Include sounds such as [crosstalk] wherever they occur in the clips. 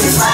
Bye.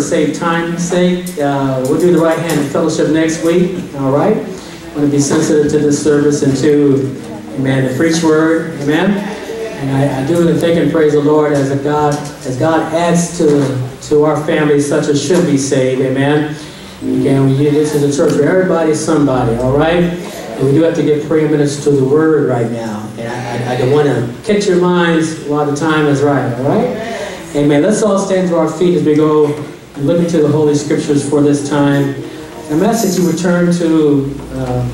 Save time's sake, uh, we'll do the right hand fellowship next week, all right? I want to be sensitive to this service and to, amen, the preach word, amen? And I, I do think and praise the Lord as a God, as God adds to, to our family such as should be saved, amen? Again, we, this is a church where everybody's somebody, all right? And we do have to give preeminence to the word right now. I, don't want to catch your minds while the time is right, all right? Amen. Let's all stand to our feet as we go and look into the Holy Scriptures for this time. I'm asking you return to um,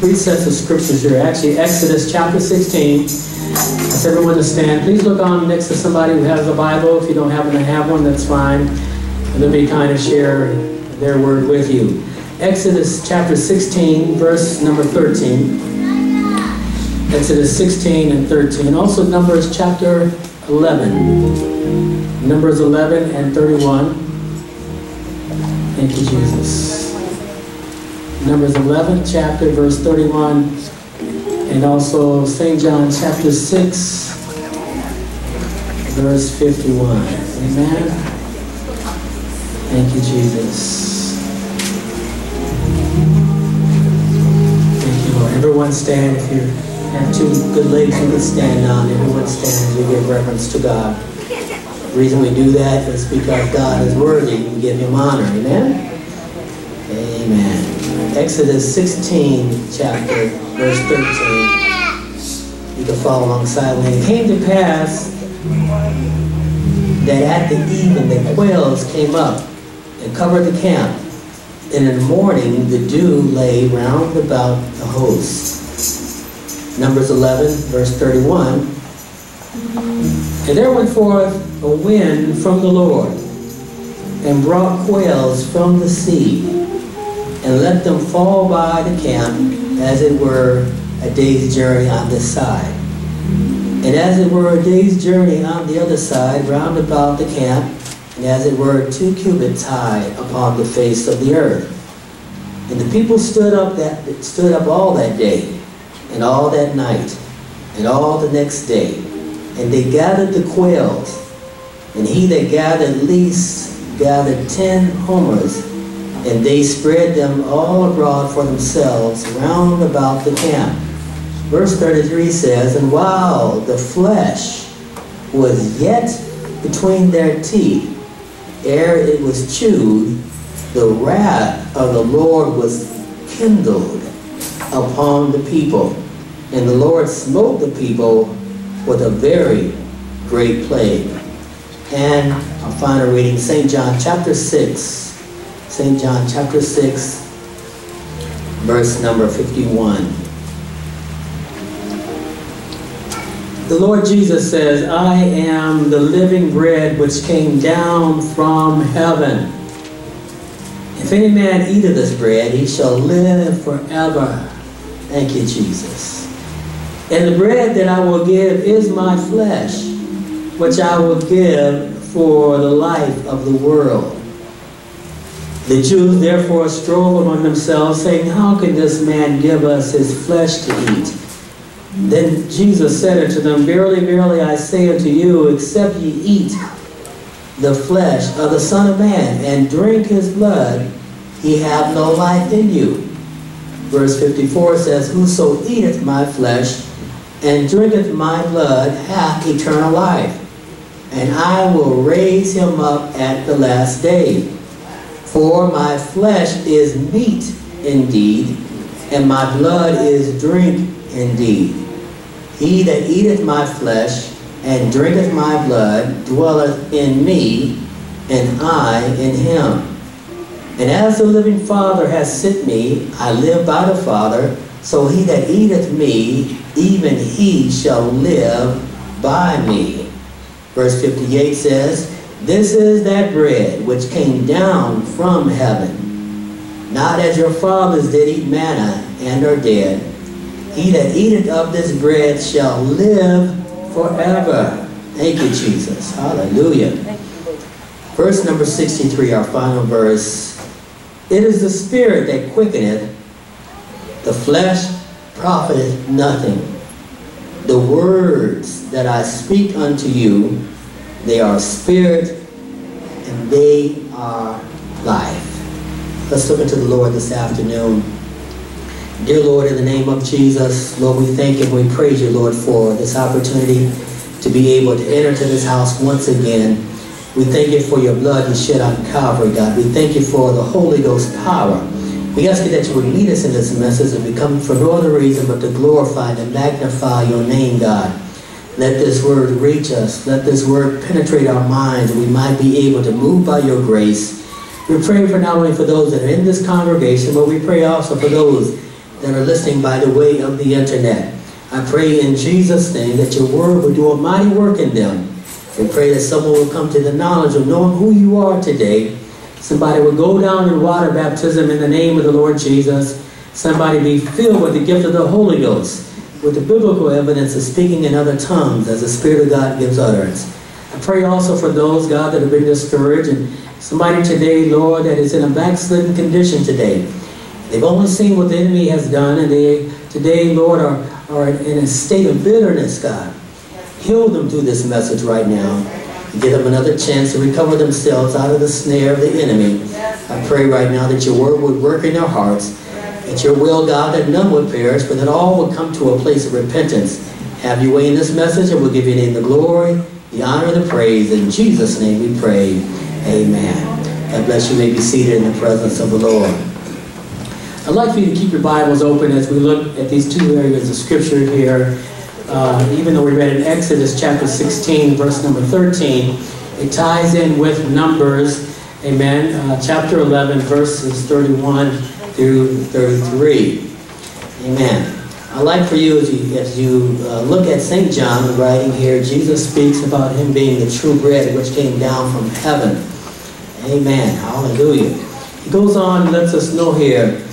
three sets of scriptures here. Actually, Exodus chapter 16. Ask everyone to stand. Please look on next to somebody who has a Bible. If you don't happen to have one, that's fine. And they'll be kind of share their word with you. Exodus chapter 16, verse number 13. Exodus 16 and 13. Also Numbers chapter 11. Numbers 11 and 31. Thank you, Jesus. Numbers 11, chapter, verse 31. And also St. John chapter 6, verse 51. Amen. Thank you, Jesus. Thank you, Lord. Everyone stand you have two good legs you can stand on. Everyone stand we give reverence to God. The reason we do that is because God is worthy. We give him honor. Amen? Amen. Exodus 16, chapter, verse 13. You can follow along silently. It came to pass that at the even the quails came up and covered the camp. And in the morning the dew lay round about the host. Numbers 11, verse 31. And there went forth a wind from the Lord, and brought quails from the sea, and let them fall by the camp, as it were a day's journey on this side. And as it were a day's journey on the other side, round about the camp, and as it were two cubits high upon the face of the earth. And the people stood up that stood up all that day, and all that night, and all the next day, and they gathered the quails, and he that gathered least gathered ten homers, and they spread them all abroad for themselves round about the camp. Verse 33 says, And while the flesh was yet between their teeth, ere it was chewed, the wrath of the Lord was kindled upon the people. And the Lord smote the people with a very great plague. And our final reading, St. John chapter 6. St. John chapter 6, verse number 51. The Lord Jesus says, I am the living bread which came down from heaven. If any man eat of this bread, he shall live forever. Thank you, Jesus. And the bread that I will give is my flesh, which I will give for the life of the world. The Jews therefore strove among themselves, saying, How can this man give us his flesh to eat? Then Jesus said unto them, Verily, verily, I say unto you, except ye eat the flesh of the Son of Man and drink his blood, ye have no life in you. Verse 54 says, Whoso eateth my flesh and drinketh my blood hath eternal life, and I will raise him up at the last day. For my flesh is meat indeed, and my blood is drink indeed. He that eateth my flesh and drinketh my blood dwelleth in me, and I in him. And as the living Father has sent me, I live by the Father, so he that eateth me, even he shall live by me. Verse 58 says, This is that bread which came down from heaven, not as your fathers did eat manna and are dead. He that eateth of this bread shall live forever. Thank you, Jesus. Hallelujah. Verse number 63, our final verse. It is the spirit that quickeneth, the flesh profiteth nothing. The words that I speak unto you, they are spirit and they are life. Let's look into the Lord this afternoon. Dear Lord, in the name of Jesus, Lord, we thank you and we praise you, Lord, for this opportunity to be able to enter to this house once again. We thank you for your blood you shed on Calvary, God. We thank you for the Holy Ghost power. We ask you that you would lead us in this message and we come for no other reason but to glorify and magnify your name, God. Let this word reach us. Let this word penetrate our minds. We might be able to move by your grace. We pray for not only for those that are in this congregation, but we pray also for those that are listening by the way of the internet. I pray in Jesus' name that your word will do a mighty work in them. And pray that someone will come to the knowledge of knowing who you are today. Somebody will go down in water baptism in the name of the Lord Jesus. Somebody be filled with the gift of the Holy Ghost, with the biblical evidence of speaking in other tongues as the Spirit of God gives utterance. I pray also for those, God, that have been discouraged and somebody today, Lord, that is in a backslidden condition today. They've only seen what the enemy has done, and they today, Lord, are, are in a state of bitterness, God. Heal them through this message right now. Give them another chance to recover themselves out of the snare of the enemy. I pray right now that your word would work in their hearts, that your will, God, that none would perish, but that all would come to a place of repentance. Have your way in this message, and we'll give your name the glory, the honor, and the praise. In Jesus' name we pray. Amen. God bless you. may be seated in the presence of the Lord. I'd like for you to keep your Bibles open as we look at these two areas of Scripture here. Uh, even though we read in Exodus chapter 16, verse number 13, it ties in with Numbers, amen, uh, chapter 11, verses 31 through 33. Amen. I'd like for you, as you, as you uh, look at St. John writing here, Jesus speaks about him being the true bread which came down from heaven. Amen. Hallelujah. He goes on and lets us know here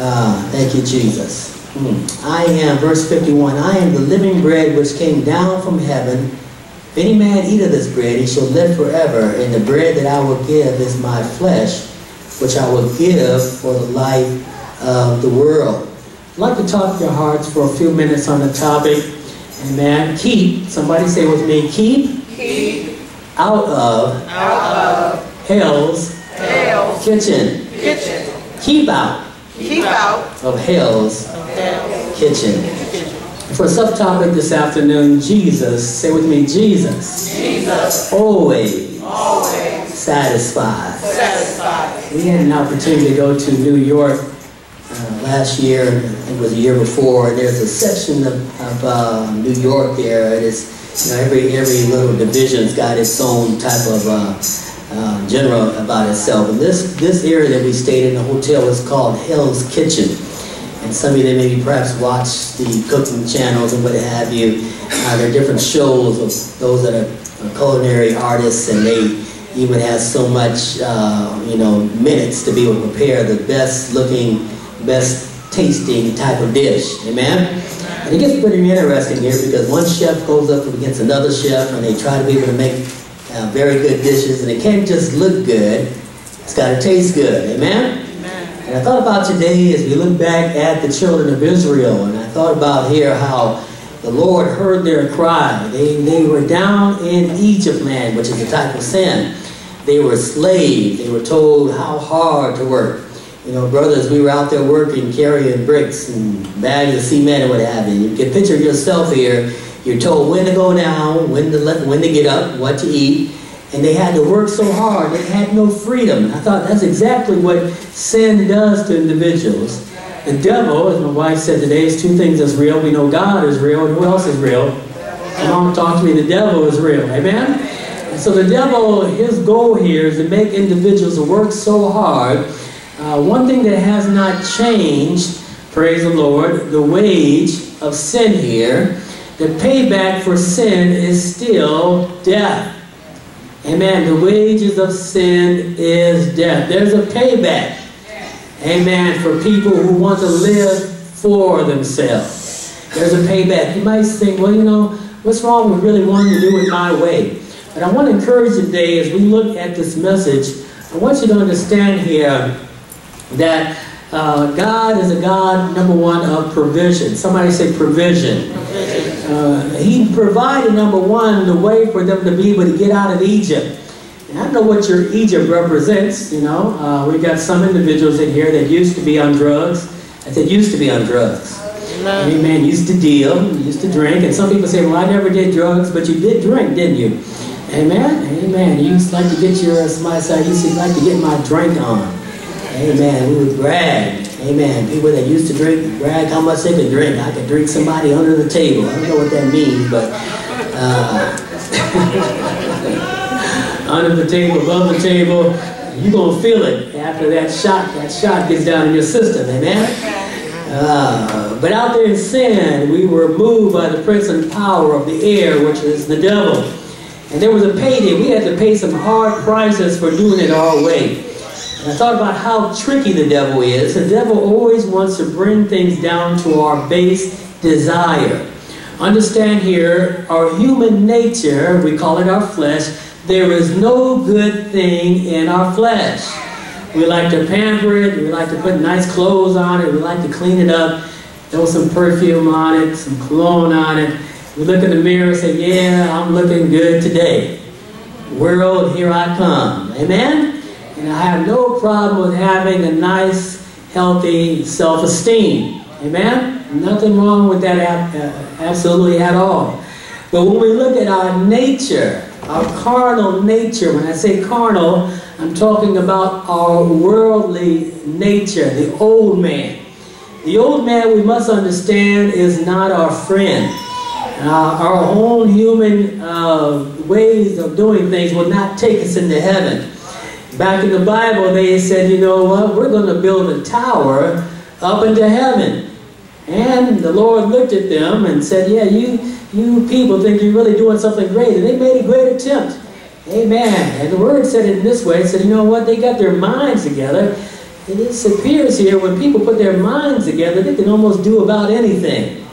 uh, thank you, Jesus. Hmm. I am, verse 51, I am the living bread which came down from heaven. If any man eat of this bread, he shall live forever. And the bread that I will give is my flesh, which I will give for the life of the world. I'd like to talk to your hearts for a few minutes on the topic. Amen. Keep, somebody say with me, keep, keep out of, out of hell's, hell's kitchen. kitchen. Keep out Keep out of hell's kitchen. For a subtopic this afternoon, Jesus, say with me, Jesus, Jesus always always satisfied. satisfied. We had an opportunity to go to New York uh, last year, it was the year before. There's a section of, of uh, New York there. It is, you know, every every little division's got its own type of uh, uh, general about itself. And this this area that we stayed in, the hotel, was called Hell's Kitchen. And some of you that maybe perhaps watch the cooking channels and what have you, uh, there are different shows of those that are culinary artists, and they even have so much, uh, you know, minutes to be able to prepare the best looking, best tasting type of dish. Amen? And it gets pretty interesting here because one chef goes up against another chef and they try to be able to make uh, very good dishes, and it can't just look good, it's got to taste good. Amen? And I thought about today as we look back at the children of Israel, and I thought about here how the Lord heard their cry. They, they were down in Egypt land, which is a type of sin. They were slaves. They were told how hard to work. You know, brothers, we were out there working, carrying bricks and bags of cement and what have you. You can picture yourself here. You're told when to go down, when to let, when to get up, what to eat, and they had to work so hard. They had no freedom. I thought that's exactly what sin does to individuals. The devil, as my wife said today, is two things that's real. We know God is real, and who else is real? Come on, talk to me. The devil is real. Amen? And so the devil, his goal here is to make individuals work so hard. Uh, one thing that has not changed, praise the Lord, the wage of sin here, the payback for sin is still death. Amen. The wages of sin is death. There's a payback. Amen. For people who want to live for themselves. There's a payback. You might think, well, you know, what's wrong with really wanting to do it my way? But I want to encourage you today as we look at this message, I want you to understand here that uh, God is a God, number one, of provision. Somebody say provision. Uh, he provided, number one, the way for them to be able to get out of Egypt. And I don't know what your Egypt represents, you know. Uh, we've got some individuals in here that used to be on drugs. I said used to be on drugs. Amen. Amen. Used to deal, used to drink. And some people say, well, I never did drugs, but you did drink, didn't you? Amen. Amen. You used to like to get your, somebody said, I used to like to get my drink on. Amen. We would brag. Amen. People that used to drink brag how much they could drink. I could drink somebody under the table. I don't know what that means, but uh, [laughs] under the table, above the table, you're gonna feel it after that shot. That shot gets down in your system. Amen. Uh, but out there in sin, we were moved by the prince and power of the air, which is the devil. And there was a payday. We had to pay some hard prices for doing it our way. And I thought about how tricky the devil is. The devil always wants to bring things down to our base desire. Understand here, our human nature, we call it our flesh, there is no good thing in our flesh. We like to pamper it, we like to put nice clothes on it, we like to clean it up, throw some perfume on it, some cologne on it. We look in the mirror and say, yeah, I'm looking good today. World, here I come. Amen? And I have no problem with having a nice, healthy self-esteem. Amen? Nothing wrong with that uh, absolutely at all. But when we look at our nature, our carnal nature, when I say carnal, I'm talking about our worldly nature, the old man. The old man, we must understand, is not our friend. Uh, our own human uh, ways of doing things will not take us into heaven. Back in the Bible, they said, you know what, we're going to build a tower up into heaven. And the Lord looked at them and said, yeah, you, you people think you're really doing something great. And they made a great attempt. Amen. And the Word said it in this way. It said, you know what, they got their minds together. And it appears here when people put their minds together, they can almost do about anything.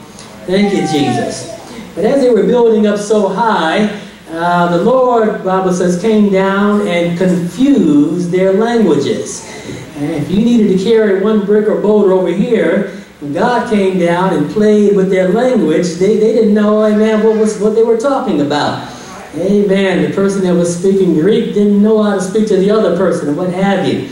Thank you, Jesus. But as they were building up so high, uh, the Lord, Bible says, came down and confused their languages. And if you needed to carry one brick or boulder over here, when God came down and played with their language, they, they didn't know, amen, what, was, what they were talking about. Amen. The person that was speaking Greek didn't know how to speak to the other person, or what have you.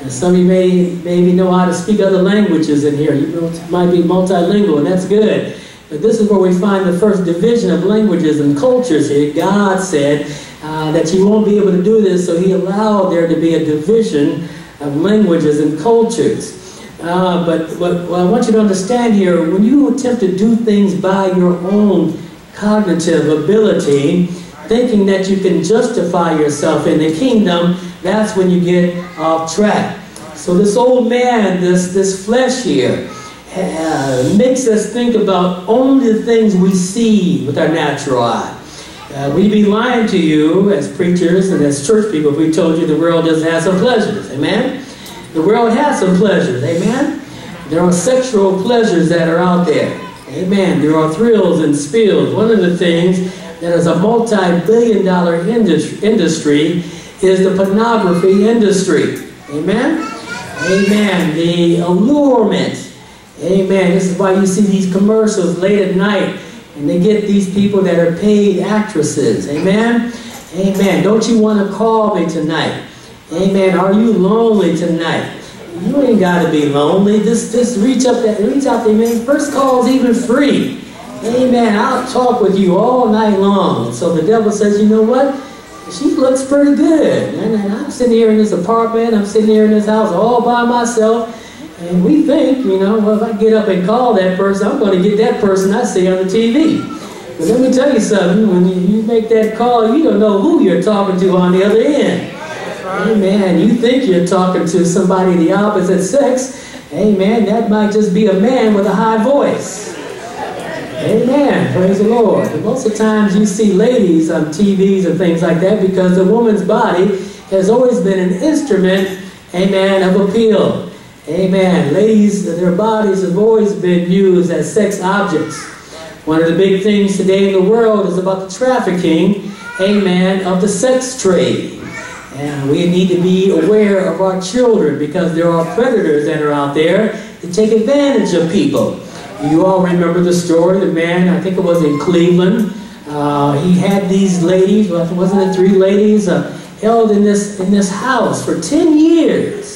And some of you may maybe know how to speak other languages in here. You might be multilingual, and that's good. But this is where we find the first division of languages and cultures here. God said uh, that you won't be able to do this, so he allowed there to be a division of languages and cultures. Uh, but what, what I want you to understand here, when you attempt to do things by your own cognitive ability, thinking that you can justify yourself in the kingdom, that's when you get off track. So this old man, this, this flesh here, uh, makes us think about only the things we see with our natural eye. Uh, we'd be lying to you as preachers and as church people if we told you the world doesn't have some pleasures. Amen? The world has some pleasures. Amen? There are sexual pleasures that are out there. Amen. There are thrills and spills. One of the things that is a multi-billion dollar industry is the pornography industry. Amen? Amen. The allurement Amen. This is why you see these commercials late at night and they get these people that are paid actresses. Amen. Amen. Don't you want to call me tonight? Amen. Are you lonely tonight? You ain't got to be lonely. Just, just reach up that, reach out there, man. First call is even free. Amen. I'll talk with you all night long. So the devil says, you know what? She looks pretty good. And I'm sitting here in this apartment. I'm sitting here in this house all by myself. And we think, you know, well, if I get up and call that person, I'm going to get that person I see on the TV. But let me tell you something, when you make that call, you don't know who you're talking to on the other end. Amen. You think you're talking to somebody the opposite sex. Amen. That might just be a man with a high voice. Amen. Praise the Lord. And most of the times you see ladies on TVs and things like that because the woman's body has always been an instrument, amen, of appeal. Amen. Ladies, their bodies have always been used as sex objects. One of the big things today in the world is about the trafficking, amen, of the sex trade. And we need to be aware of our children because there are predators that are out there to take advantage of people. You all remember the story, the man, I think it was in Cleveland, uh, he had these ladies, wasn't it three ladies, uh, held in this, in this house for 10 years.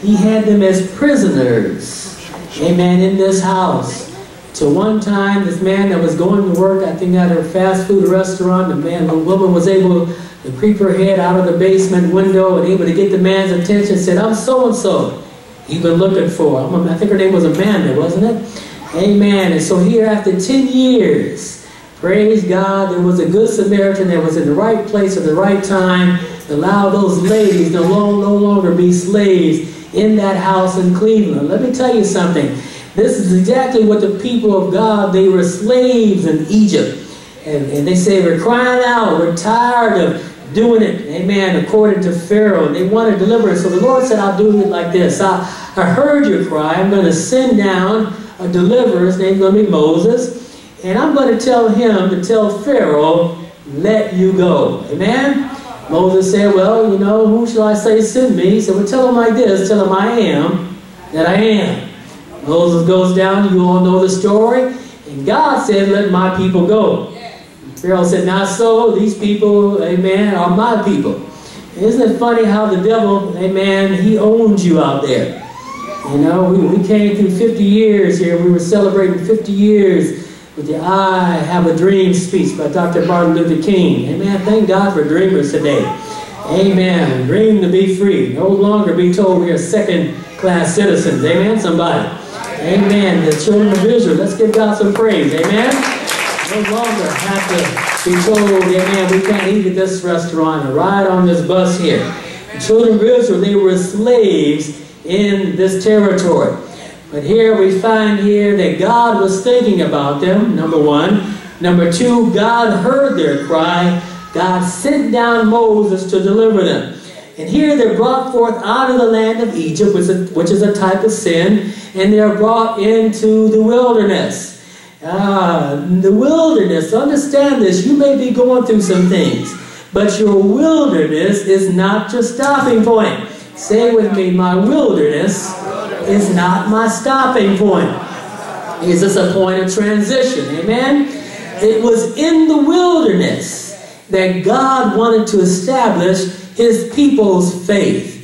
He had them as prisoners, amen, in this house. So one time, this man that was going to work, I think at a fast food restaurant, the man, the woman was able to creep her head out of the basement window and able to get the man's attention, said, I'm so-and-so you've been looking for. I think her name was Amanda, wasn't it? Amen. And so here after 10 years, praise God, there was a good Samaritan that was in the right place at the right time to allow those ladies to no longer be slaves in that house in Cleveland. Let me tell you something. This is exactly what the people of God, they were slaves in Egypt. And, and they say, we're crying out, we're tired of doing it, amen, according to Pharaoh. They wanted deliverance. So the Lord said, I'll do it like this. I, I heard your cry. I'm going to send down a deliverer. His name's going to be Moses. And I'm going to tell him to tell Pharaoh, let you go. Amen? Moses said, well, you know, who shall I say send me? He said, well, tell him like this. Tell him I am that I am. Moses goes down. You all know the story. And God said, let my people go. Pharaoh said, not so. These people, amen, are my people. Isn't it funny how the devil, amen, he owns you out there. You know, we, we came through 50 years here. We were celebrating 50 years with the I Have a Dream speech by Dr. Martin Luther King. Amen. Thank God for dreamers today. Amen. Dream to be free. No longer be told we are second-class citizens. Amen, somebody. Amen. The children of Israel, let's give God some praise. Amen. No longer have to be told, amen, we can't eat at this restaurant or ride on this bus here. The children of Israel, they were slaves in this territory. But here we find here that God was thinking about them, number one. Number two, God heard their cry. God sent down Moses to deliver them. And here they're brought forth out of the land of Egypt, which is, a, which is a type of sin, and they're brought into the wilderness. Ah, the wilderness, understand this, you may be going through some things, but your wilderness is not your stopping point. Say with me, my wilderness is not my stopping point. Is this a point of transition? Amen? It was in the wilderness that God wanted to establish his people's faith.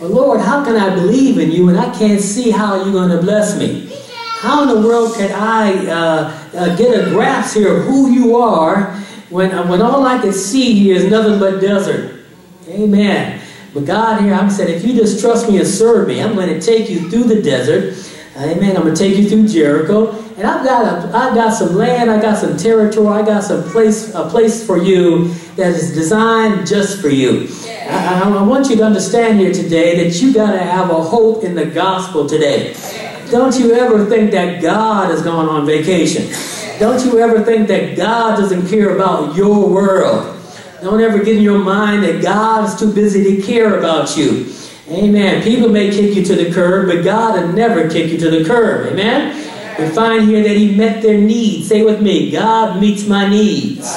Well, Lord, how can I believe in you and I can't see how you're going to bless me? How in the world can I uh, uh, get a grasp here of who you are when, uh, when all I can see here is nothing but desert? Amen. But God here, I'm saying, if you just trust me and serve me, I'm going to take you through the desert. Amen. I'm going to take you through Jericho. And I've got, a, I've got some land, I got some territory, I got some place, a place for you that is designed just for you. I, I, I want you to understand here today that you got to have a hope in the gospel today. Don't you ever think that God is going on vacation. Don't you ever think that God doesn't care about your world. Don't ever get in your mind that God is too busy to care about you. Amen. People may kick you to the curb, but God will never kick you to the curb. Amen. We find here that he met their needs. Say with me, God meets my needs.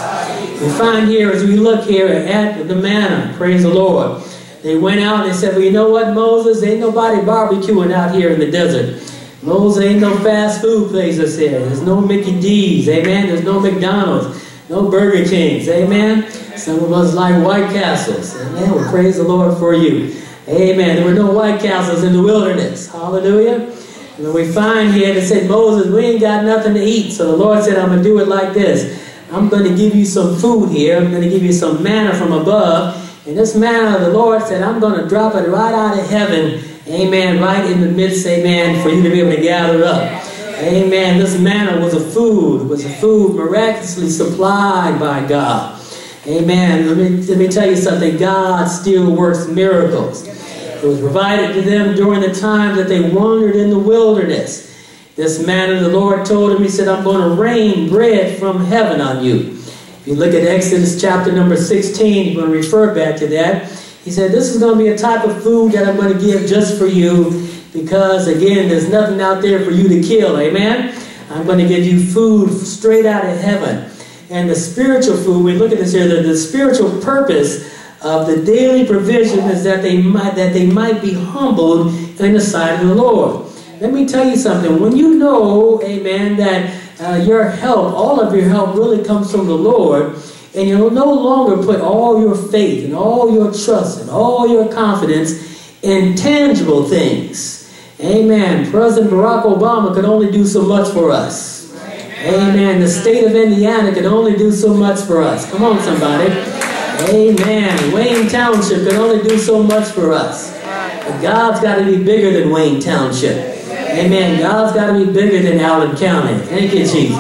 We find here as we look here at the manna, praise the Lord. They went out and they said, well, you know what, Moses? Ain't nobody barbecuing out here in the desert. Moses, ain't no fast food places here. There's no Mickey D's, amen? There's no McDonald's, no Burger Kings, amen? Some of us like White Castles, amen? Well, praise the Lord for you. Amen. There were no White Castles in the wilderness. Hallelujah. And we find here that said, Moses, we ain't got nothing to eat. So the Lord said, I'm going to do it like this. I'm going to give you some food here. I'm going to give you some manna from above. And this manna, the Lord said, I'm going to drop it right out of heaven. Amen. Right in the midst, amen, for you to be able to gather up. Amen. This manna was a food, was a food miraculously supplied by God. Amen. Let me, let me tell you something. God still works miracles. It was provided to them during the time that they wandered in the wilderness. This manna, the Lord told him, He said, I'm going to rain bread from heaven on you. If you look at Exodus chapter number 16, you're going to refer back to that. He said, This is going to be a type of food that I'm going to give just for you because, again, there's nothing out there for you to kill. Amen? I'm going to give you food straight out of heaven. And the spiritual food, we look at this here, the, the spiritual purpose of the daily provision is that they might that they might be humbled in the sight of the Lord. Let me tell you something. When you know, amen, that uh, your help, all of your help really comes from the Lord, and you'll no longer put all your faith and all your trust and all your confidence in tangible things. Amen. President Barack Obama could only do so much for us. Amen. The state of Indiana can only do so much for us. Come on, somebody. Amen. Wayne Township can only do so much for us. But God's got to be bigger than Wayne Township. Amen. God's got to be bigger than Allen County. Thank you, Jesus.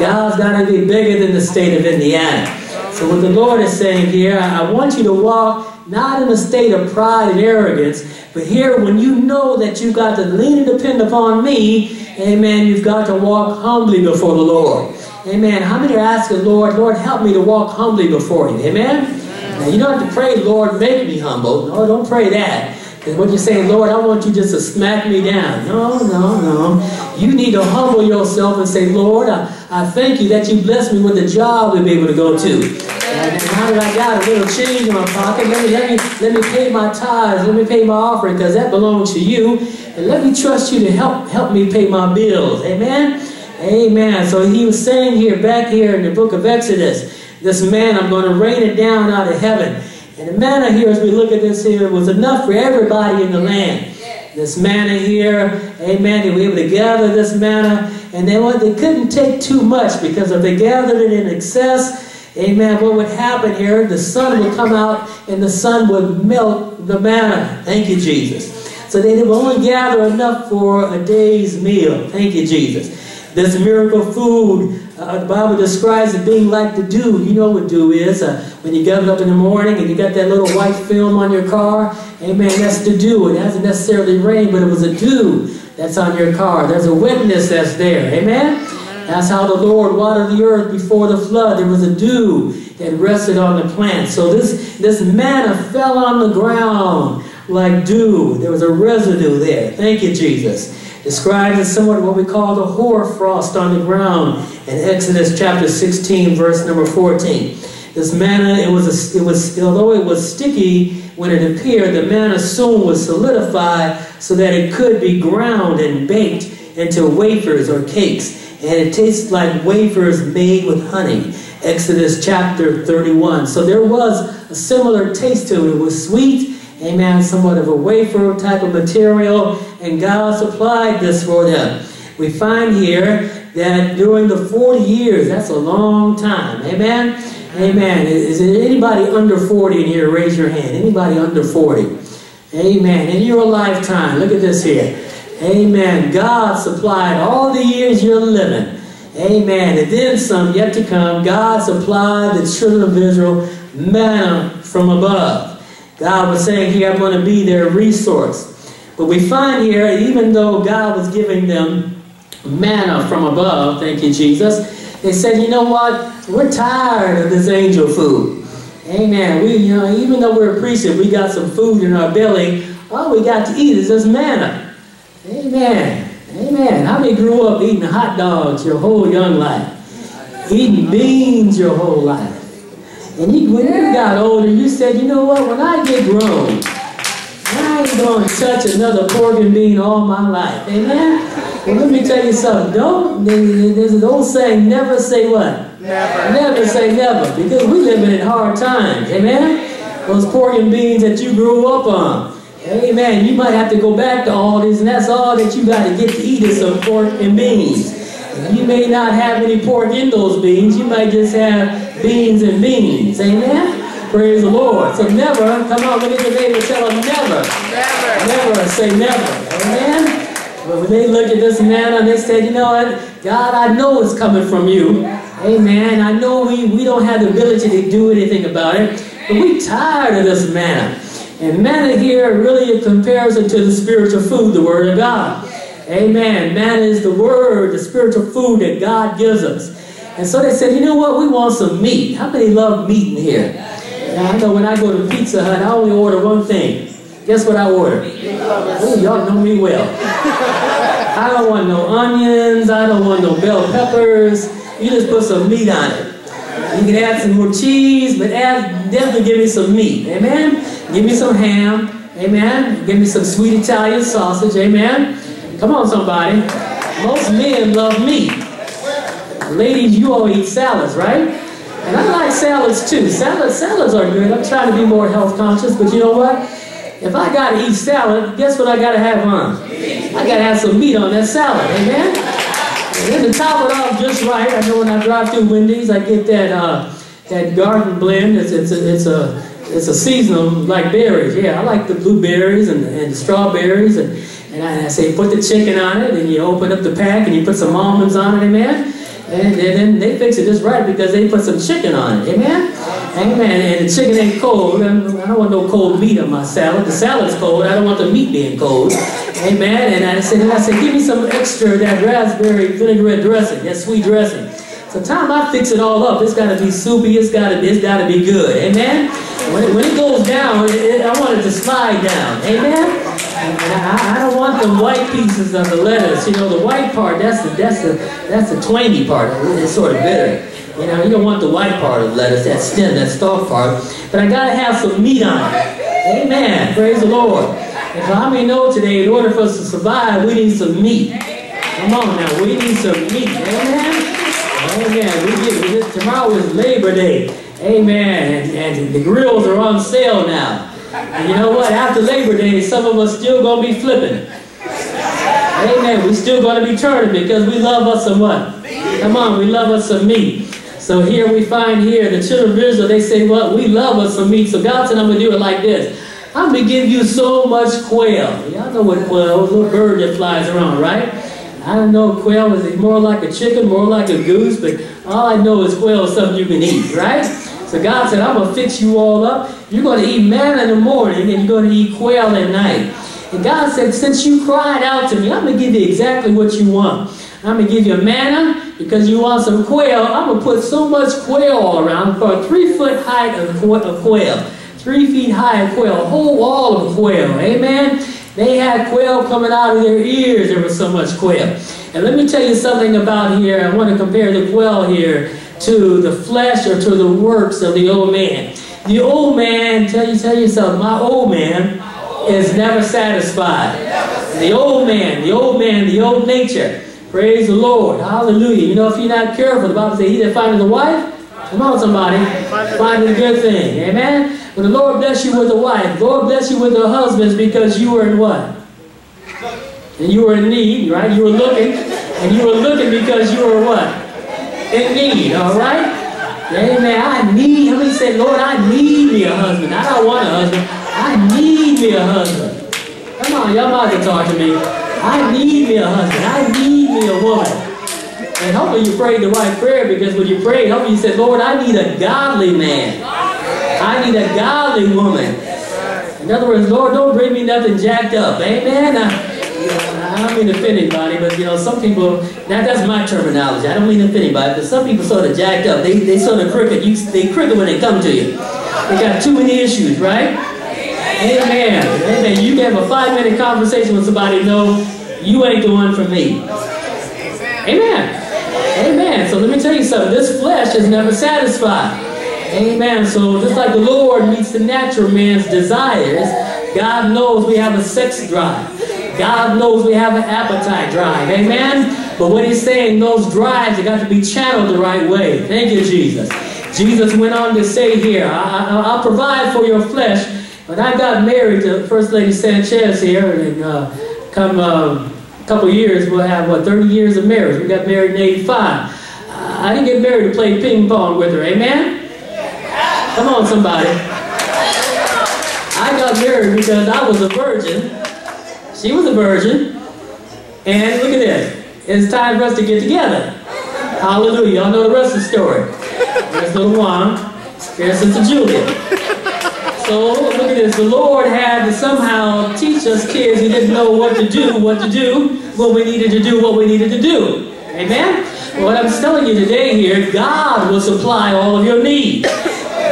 God's got to be bigger than the state of Indiana. So what the Lord is saying here, I want you to walk not in a state of pride and arrogance, but here when you know that you've got to lean and depend upon me, amen, you've got to walk humbly before the Lord. Amen. How many are asking, Lord, Lord, help me to walk humbly before you? Amen. Now, you don't have to pray, Lord, make me humble. No, don't pray that. Because what you're saying, Lord, I want you just to smack me down. No, no, no. You need to humble yourself and say, Lord, I, I thank you that you blessed me with a job to be able to go to. And now that I got a little change in my pocket, let me, let me, let me pay my tithes, let me pay my offering, because that belongs to you. And let me trust you to help, help me pay my bills. Amen? Amen. So he was saying here, back here in the book of Exodus, this man, I'm going to rain it down out of heaven. And the manna here, as we look at this here, was enough for everybody in the land. This manna here, amen, they were able to gather this manna, and they, they couldn't take too much because if they gathered it in excess, amen, what would happen here? The sun would come out and the sun would melt the manna. Thank you, Jesus. So they would only gather enough for a day's meal. Thank you, Jesus. This miracle food, uh, the Bible describes it being like the dew. You know what dew is. Uh, when you get up in the morning and you got that little white film on your car, amen, that's the dew. It hasn't necessarily rained, but it was a dew that's on your car. There's a witness that's there. Amen? That's how the Lord watered the earth before the flood. There was a dew that rested on the plant. So this, this manna fell on the ground like dew. There was a residue there. Thank you, Jesus. Described as somewhat what we call the hoarfrost on the ground in Exodus chapter 16, verse number 14. This manna, it was, a, it was, although it was sticky when it appeared, the manna soon was solidified so that it could be ground and baked into wafers or cakes. And it tastes like wafers made with honey. Exodus chapter 31. So there was a similar taste to it. It was sweet, amen, somewhat of a wafer type of material, and God supplied this for them. We find here that during the 40 years, that's a long time, amen? Amen. Is there anybody under 40 in here? Raise your hand. Anybody under 40? Amen. In your lifetime, look at this here. Amen. God supplied all the years you're living. Amen. And then some yet to come. God supplied the children of Israel manna from above. God was saying here, I'm going to be their resource. But we find here, even though God was giving them manna from above, thank you, Jesus, they said, you know what? We're tired of this angel food. Amen. We, you know, even though we're a priest, we got some food in our belly. All we got to eat is this manna. Amen. Amen. How many grew up eating hot dogs your whole young life? Eating beans your whole life. And you, when you got older, you said, you know what? When I get grown, I ain't going to touch another pork and bean all my life. Amen. Well, let me tell you something. Don't, there's an old saying, never say what? Never. Never say never, because we're living in hard times. Amen? Those pork and beans that you grew up on. Amen. You might have to go back to all this, and that's all that you got to get to eat is some pork and beans. You may not have any pork in those beans. You might just have beans and beans. Amen? Praise the Lord. So never, come on, look at your neighbor tell them never. Never. Never say never. Amen? But when they look at this manna, they said, you know what? God, I know it's coming from you. Amen. I know we, we don't have the ability to do anything about it. But we tired of this manna. And manna here really compares it to the spiritual food, the Word of God. Amen. Manna is the Word, the spiritual food that God gives us. And so they said, you know what? We want some meat. How many love meat in here? Now, I know when I go to Pizza Hut, I only order one thing. Guess what I order? Oh, y'all know me well. I don't want no onions. I don't want no bell peppers. You just put some meat on it. You can add some more cheese, but add, definitely give me some meat. Amen? Give me some ham. Amen? Give me some sweet Italian sausage. Amen? Come on, somebody. Most men love meat. Ladies, you all eat salads, right? And I like salads too. Salads, salads are good. I'm trying to be more health conscious, but you know what? If I got to eat salad, guess what I got to have on? I got to have some meat on that salad. Amen? And then to top it off just right, I know when I drive through Wendy's, I get that uh, that garden blend. It's, it's, a, it's, a, it's a seasonal, like berries. Yeah, I like the blueberries and, and the strawberries. And, and I, and I say, put the chicken on it, and you open up the pack, and you put some almonds on it, amen? And, and then they fix it just right because they put some chicken on it, amen? Amen. And the chicken ain't cold. I don't want no cold meat on my salad. The salad's cold. I don't want the meat being cold. Amen. And I said, and I said, give me some extra that raspberry vinaigrette dressing, that sweet dressing. So time I fix it all up, it's got to be soupy. It's got to it's got to be good. Amen. When it, when it goes down, it, it, I want it to slide down. Amen. I, I, don't want the white pieces of the lettuce. You know, the white part, that's the that's the that's the twangy part. It's sort of bitter. You know, you don't want the white part of lettuce, that stem, that stalk part. But I gotta have some meat on it. Amen. Praise the Lord. And so how many know today, in order for us to survive, we need some meat. Come on now, we need some meat. Amen. Amen. We get, we get, tomorrow is Labor Day. Amen. And, and the grills are on sale now. And you know what? After Labor Day, some of us still gonna be flipping. Amen. We still gonna be turning because we love us some what? Come on, we love us some meat. So here we find here, the children of Israel, they say, well, we love us some meat. So God said, I'm to do it like this. I'm to give you so much quail. Y'all know what quail is, a little bird that flies around, right? I don't know quail is more like a chicken, more like a goose, but all I know is quail is something you can eat, right? So God said, I'm going to fix you all up. You're going to eat manna in the morning, and you're going to eat quail at night. And God said, since you cried out to me, I'm going to give you exactly what you want. I'm going to give you manna because you want some quail. I'm going to put so much quail all around for a three foot height of quail. Three feet high of quail, a whole wall of quail. Amen. They had quail coming out of their ears. There was so much quail. And let me tell you something about here. I want to compare the quail here to the flesh or to the works of the old man. The old man, tell you, tell yourself, my old man is never satisfied. The old man, the old man, the old nature. Praise the Lord. Hallelujah. You know, if you're not careful, the Bible says, he that findeth a wife, come on somebody, find a good thing. Amen? When the Lord bless you with a wife, Lord bless you with a husband because you were in what? And you were in need, right? You were looking, and you were looking because you were what? In need, all right? Amen. I need, how many say, Lord, I need me a husband. I don't want a husband. I need me a husband. Come on, y'all about to talk to me. I need me a husband. I need me a woman. And hopefully you prayed the right prayer because when you prayed, hopefully you said, Lord, I need a godly man. I need a godly woman. In other words, Lord, don't bring me nothing jacked up. Amen. I don't mean to offend anybody, but you know, some people, that, that's my terminology. I don't mean to offend anybody, but some people sort of jacked up. They, they sort of crooked. You, they crooked when they come to you. They got too many issues, right? Amen. Amen. You can have a five minute conversation with somebody, no, you ain't the one for me. Amen. Amen. So let me tell you something. This flesh is never satisfied. Amen. So just like the Lord meets the natural man's desires, God knows we have a sex drive. God knows we have an appetite drive. Amen. But what he's saying, those drives have got to be channeled the right way. Thank you, Jesus. Jesus went on to say here, I, will provide for your flesh. When I got married to First Lady Sanchez here, and uh, come a couple years, we'll have, what, 30 years of marriage. We got married in 85. I didn't get married to play ping pong with her. Amen? Come on, somebody. I got married because I was a virgin. She was a virgin. And look at this. It's time for us to get together. Hallelujah. Y'all know the rest of the story. There's little Juan. There's Sister Julia. So look at this. The Lord had to somehow teach us kids who didn't know what to do, what to do, what we needed to do, what we needed to do. Amen? What I'm telling you today here, God will supply all of your needs.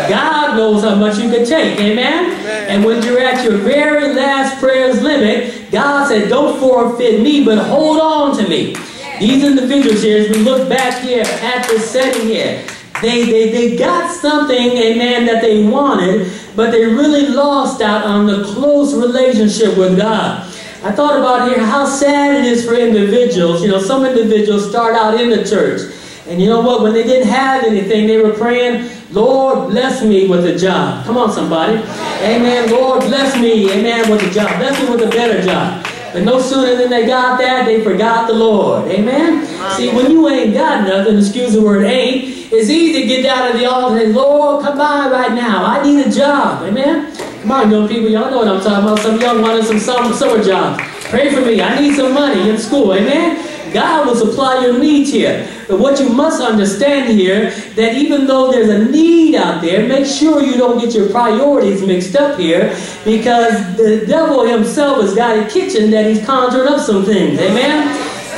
God knows how much you can take. Amen? And when you're at your very last prayer's limit, God said, don't forfeit me, but hold on to me. These individuals here, as we look back here at this setting here, they, they, they got something, amen, that they wanted, but they really lost out on the close relationship with God. I thought about here how sad it is for individuals. You know, some individuals start out in the church. And you know what? When they didn't have anything, they were praying, Lord, bless me with a job. Come on, somebody. Amen. Lord, bless me, amen, with a job. Bless me with a better job. But no sooner than they got that, they forgot the Lord. Amen? See, when you ain't got nothing, excuse the word ain't, it's easy to get down to the altar and say, Lord, come by right now. I need a job. Amen? Come on, young people. Y'all know what I'm talking about. Some young wanted some summer, summer jobs. Pray for me. I need some money in school. Amen? God will supply your needs here. But what you must understand here, that even though there's a need out there, make sure you don't get your priorities mixed up here, because the devil himself has got a kitchen that he's conjuring up some things. Amen?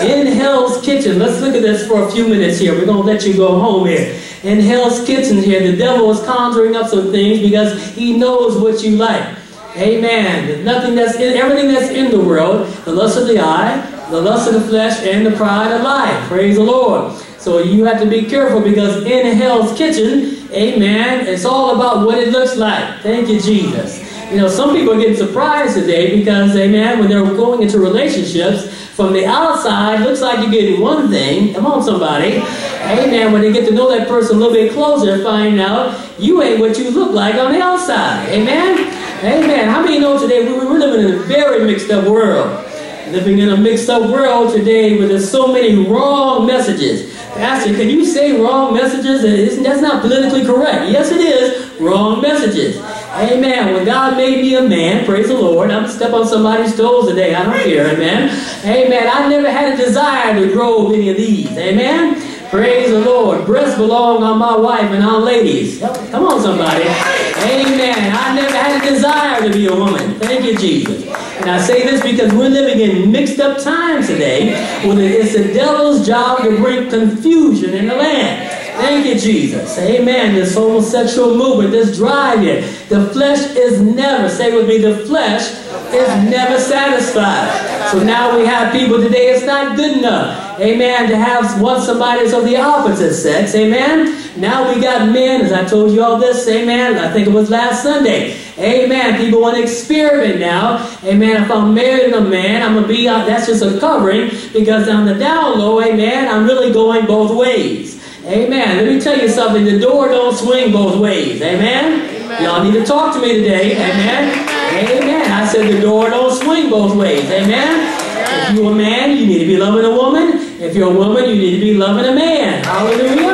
In Hell's Kitchen, let's look at this for a few minutes here. We're going to let you go home here. In Hell's Kitchen here, the devil is conjuring up some things because he knows what you like. Amen. Nothing that's in, everything that's in the world, the lust of the eye, the lust of the flesh, and the pride of life. Praise the Lord. So you have to be careful because in hell's kitchen, amen, it's all about what it looks like. Thank you, Jesus. You know, some people are getting surprised today because, amen, when they're going into relationships, from the outside, looks like you're getting one thing. Come on, somebody. Amen. When they get to know that person a little bit closer, find out you ain't what you look like on the outside. Amen. Amen. How many know today we, we're living in a very mixed up world? Living in a mixed up world today where there's so many wrong messages. Pastor, can you say wrong messages? That's not politically correct. Yes, it is. Wrong messages. Amen. When God made me a man, praise the Lord, I'm going to step on somebody's toes today. I don't care. Amen. Amen. I never had a desire to grow any of these. Amen. Praise the Lord. Breasts belong on my wife and on ladies. Come on, somebody. Amen. I never had a desire to be a woman. Thank you, Jesus. And I say this because we're living in mixed up times today when it's the devil's job to bring confusion in the land. Thank you, Jesus. Amen. This homosexual movement, this drive here. The flesh is never, say with me, the flesh is never satisfied. So now we have people today, it's not good enough. Amen. To have want somebody is of the opposite sex. Amen. Now we got men, as I told you all this, amen. I think it was last Sunday. Amen. People want to experiment now. Amen. If I'm married to a man, I'm going to be, uh, that's just a covering because on the down low, amen, I'm really going both ways. Amen. Let me tell you something. The door don't swing both ways. Amen. Amen. Y'all need to talk to me today. Amen. Amen. I said the door don't swing both ways. Amen. If you're a man, you need to be loving a woman. If you're a woman, you need to be loving a man. Hallelujah.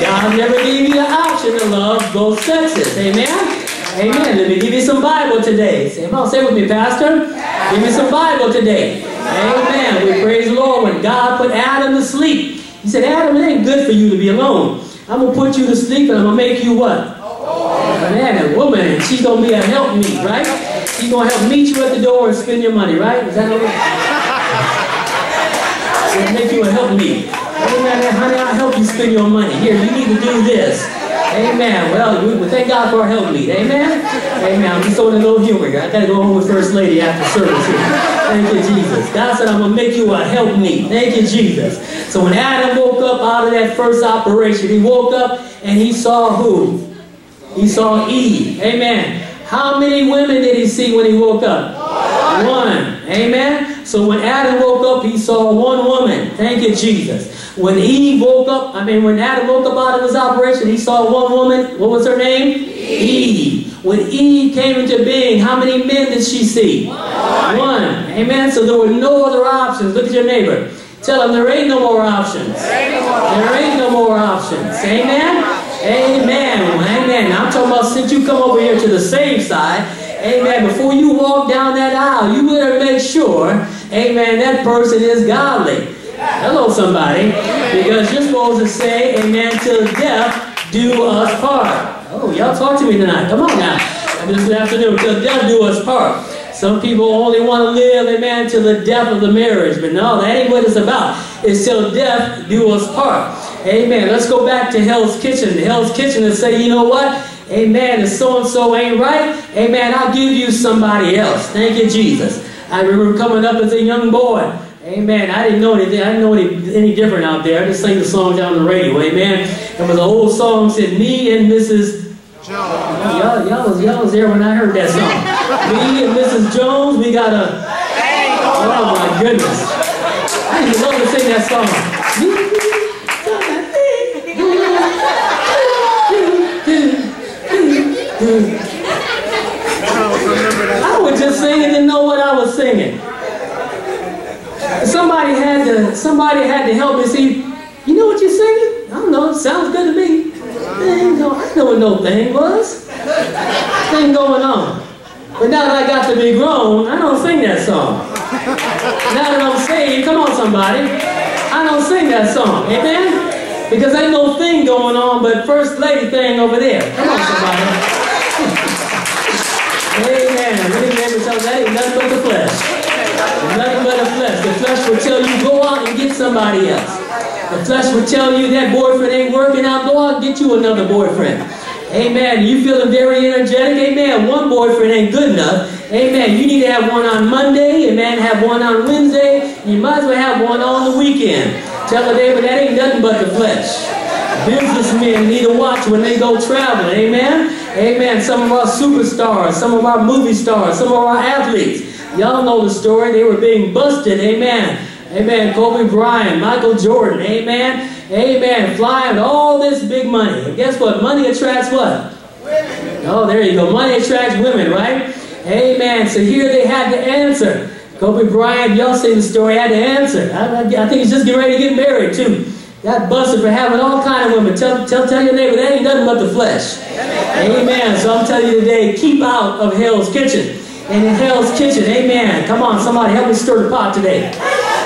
God never gave you the option to love both sexes. Amen. Amen. Let me give you some Bible today. Say, on, say with me, Pastor. Give me some Bible today. Amen. We praise the Lord when God put Adam to sleep. He said, Adam, it ain't good for you to be alone. I'm going to put you to sleep and I'm going to make you what? A man, a woman, she's going to be a helpmeet, right? She's going to help meet you at the door and spend your money, right? Is that okay? She'll make you a helpmeet. Amen, honey, I'll help you spend your money. Here, you need to do this. Amen. Well, we, thank God for our helpmeet. Amen. Amen. I'm just throwing a little humor. I got to go home with First Lady after service here. Thank you, Jesus. God said, I'm to make you a helpmeet. Thank you, Jesus. So when Adam woke up out of that first operation, he woke up and he saw who? He saw Eve. Amen. How many women did he see when he woke up? One. Amen. So when Adam woke up, he saw one woman. Thank you, Jesus. When Eve woke up, I mean, when Adam woke up out of his operation, he saw one woman. What was her name? Eve. Eve. When Eve came into being, how many men did she see? One. one. Amen. So there were no other options. Look at your neighbor. Tell him there ain't no more options. There ain't no more options. Amen. Amen. Amen. Now I'm talking about since you come over here to the same side. Amen. Before you walk down that aisle, you better make sure, amen, that person is godly. Hello, somebody. Because you're supposed to say, amen, till death do us part. Oh, y'all talk to me tonight. Come on now. This afternoon, till death do us part. Some people only want to live, amen, till the death of the marriage. But no, that ain't what it's about. It's till death do us part. Amen. Let's go back to Hell's Kitchen. Hell's Kitchen and say, you know what? Amen. If so-and-so ain't right, amen, I'll give you somebody else. Thank you, Jesus. I remember coming up as a young boy. Amen. I didn't know anything. I didn't know any, any different out there. I just sang the song down the radio. Amen. It was an old song said, Me and Mrs. Jones. Y'all, y'all, was, y'all was there when I heard that song. [laughs] Me and Mrs. Jones, we got a... Oh, my goodness. I used to love to sing that song. I was just singing, didn't know what I was singing somebody had to somebody had to help me see, you know what you're singing? I don't know, it sounds good to me. Man, no, I know what no thing was. Thing going on. But now that I got to be grown, I don't sing that song. Now that I'm saved, come on somebody, I don't sing that song. Amen? Because ain't no thing going on but first lady thing over there. Come on somebody. [laughs] Amen. Let me that ain't nothing but the flesh. Nothing but the flesh. The flesh will tell you, go out and get somebody else. The flesh will tell you that boyfriend ain't working out, go out and get you another boyfriend. Amen. You feeling very energetic? Amen. One boyfriend ain't good enough. Amen. You need to have one on Monday. Amen. Have one on Wednesday. You might as well have one on the weekend. Tell the neighbor that ain't nothing but the flesh. Businessmen need to watch when they go traveling. Amen. Amen. Some of our superstars, some of our movie stars, some of our athletes. Y'all know the story. They were being busted. Amen. Amen. Kobe Bryant, Michael Jordan. Amen. Amen. Flying all this big money. And guess what? Money attracts what? Women. Oh, there you go. Money attracts women, right? Amen. So here they had the answer. Kobe Bryant, y'all see the story, had to answer. I, I, think he's just getting ready to get married, too. Got busted for having all kind of women. Tell, tell, tell your neighbor, that ain't nothing but the flesh. Amen. So I'm telling you today, keep out of hell's kitchen and in Hell's Kitchen. Amen. Come on, somebody help me stir the pot today.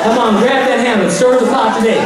Come on, grab that handle, stir the pot today.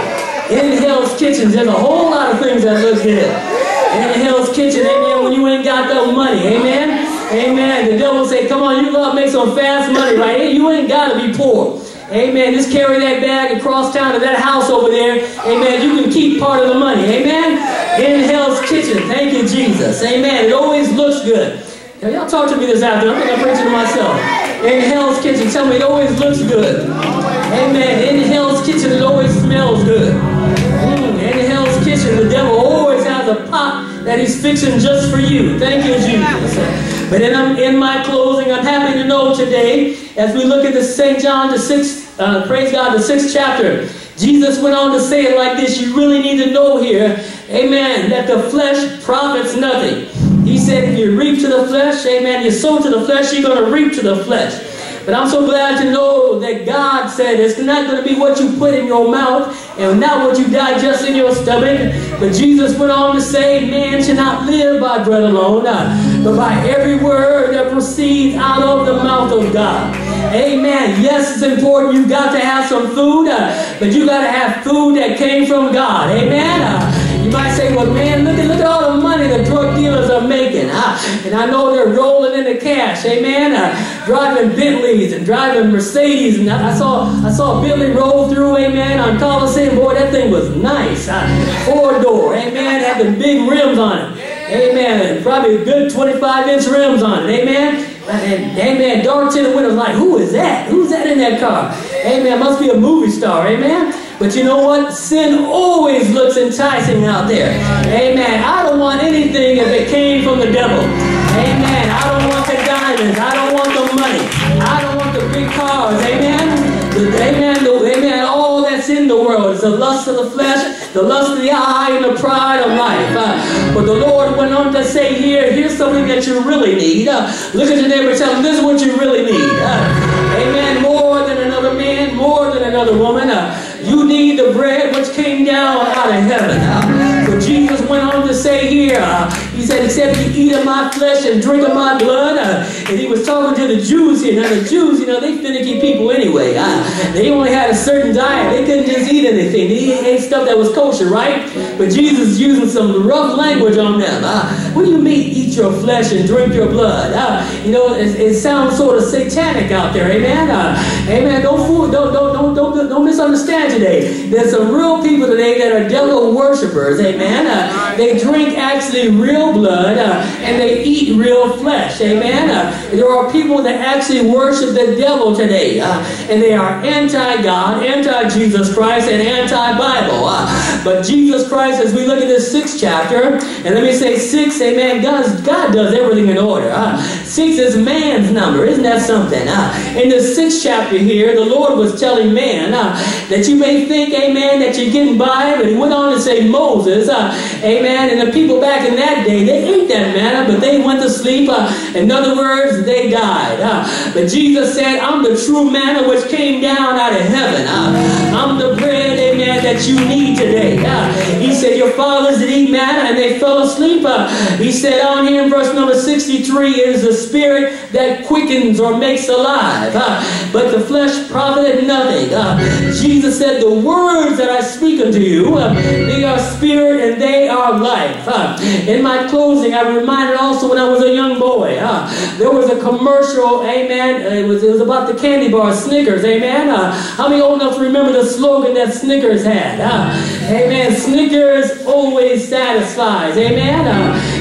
In Hell's Kitchen, there's a whole lot of things that look good. In Hell's Kitchen, amen, when you ain't got no money, amen. Amen. the devil say, come on, you go out make some fast money, right? You ain't got to be poor. Amen. Just carry that bag across town to that house over there. Amen. You can keep part of the money. Amen. In Hell's Kitchen. Thank you, Jesus. Amen. It always looks good. Now, y'all talk to me this afternoon. I think I'm preaching to myself. In Hell's Kitchen. Tell me it always looks good. Amen. In Hell's Kitchen, it always smells good. Mm, in Hell's Kitchen, the devil always has a pot that he's fixing just for you. Thank you, Jesus. But in, in my closing, I'm happy to know today, as we look at the St. John, the sixth, uh, praise God, the sixth chapter, Jesus went on to say it like this. You really need to know here, amen, that the flesh profits nothing. He said, if you reap to the flesh, amen, you sow to the flesh, you're going to reap to the flesh. But I'm so glad to know that God said it's not going to be what you put in your mouth and not what you digest in your stomach. But Jesus went on to say, man should not live by bread alone, uh, but by every word that proceeds out of the mouth of God. Amen. Yes, it's important. You got to have some food, uh, but you got to have food that came from God. Amen. Might say, well, man, look at, look at all the money the drug dealers are making. Huh? And I know they're rolling in the cash. Amen. Uh, driving Bentleys and driving Mercedes. And I saw I saw Bentley roll through, amen, on Coliseum. Boy, that thing was nice. Uh, four door, amen, the big rims on it. Amen. Probably a good 25 inch rims on it. Amen. And, amen. Dark tinted windows like, who is that? Who's that in that car? Amen. Must be a movie star. Amen. But you know what? Sin always looks enticing out there. Amen. I don't want anything if it came from the devil. Amen. I don't want the diamonds. I don't want the money. I don't want the big cars. Amen. World is the lust of the flesh, the lust of the eye, and the pride of life. Uh, but the Lord went on to say here, here's something that you really need. Uh, look at your neighbor and tell him, this is what you really need. Uh, amen. More than another man, more than another woman. Uh, you need the bread which came down out of heaven. Uh, but Jesus went on to say here, uh, he said, except you eat of my flesh and drink of my blood. Uh, and he was talking to the Jews here. Now the Jews, you know, they finicky people anyway. Uh, they only had a certain diet. They couldn't just eat anything. They ate stuff that was kosher, right? But Jesus is using some rough language on them. Uh, what do you mean eat your flesh and drink your blood? Uh, you know, it, it, sounds sort of satanic out there. Amen? Uh, amen. Don't, fool, don't, don't, don't, don't, don't misunderstand today. There's some real people today that are devil worshippers. Amen. Uh, they drink actually real blood uh, and they eat real flesh. Amen. Uh, there are people that actually worship the devil today uh, and they are anti-God, anti-Jesus Christ, and anti-Bible. Uh, but Jesus Christ, as we look at this sixth chapter, and let me say six, amen, God, God does everything in order. Uh, six is man's number. Isn't that something? in the sixth chapter here, the Lord was telling man that you may think, amen, that you're getting by, but he went on to say Moses, uh, amen, and the people back in that day, they ate that manna, but they went to sleep. Uh, in other words, they died. Uh, but Jesus said, I'm the true manna which came down out of heaven. Uh, I'm the bread, amen, that you need today. Uh, he said, your fathers did eat manna and they fell asleep. Uh, he said on here in verse number 63, is the spirit that quickens or makes alive, but the flesh profited nothing. Jesus said, the words that I speak unto you, they are spirit and they are life. in my closing, I reminded also when I was a young boy, there was a commercial, amen, it was, it was about the candy bar, Snickers, amen. how many old enough to remember the slogan that Snickers had? amen, Snickers always satisfies, amen.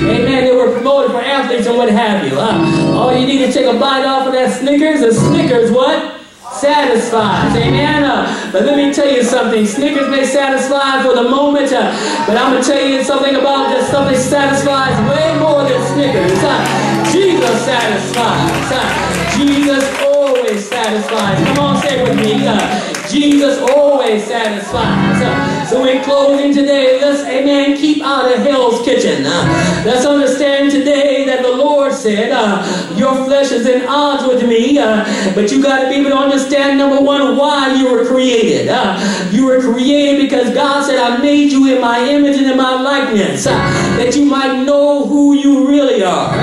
amen, they were promoted for athletes and what have you. all you need to take a bite off of that Snickers is Snickers, what? satisfies. Amen. Uh, but let me tell you something. Snickers may satisfy for the moment, uh, but I'm going to tell you something about that something satisfies way more than Snickers. Uh, Jesus satisfies. Uh, Jesus always satisfies. Come on, say it with me. Jesus always satisfies. Uh, so in closing today, let's, amen, keep out of hell's kitchen. Uh, let's understand today that the Lord said, uh, your flesh is in odds with me, uh, but you got to be able to understand, number one, why you were created. Uh, you were created because God said, I made you in my image and in my likeness, uh, that you might know who you really are.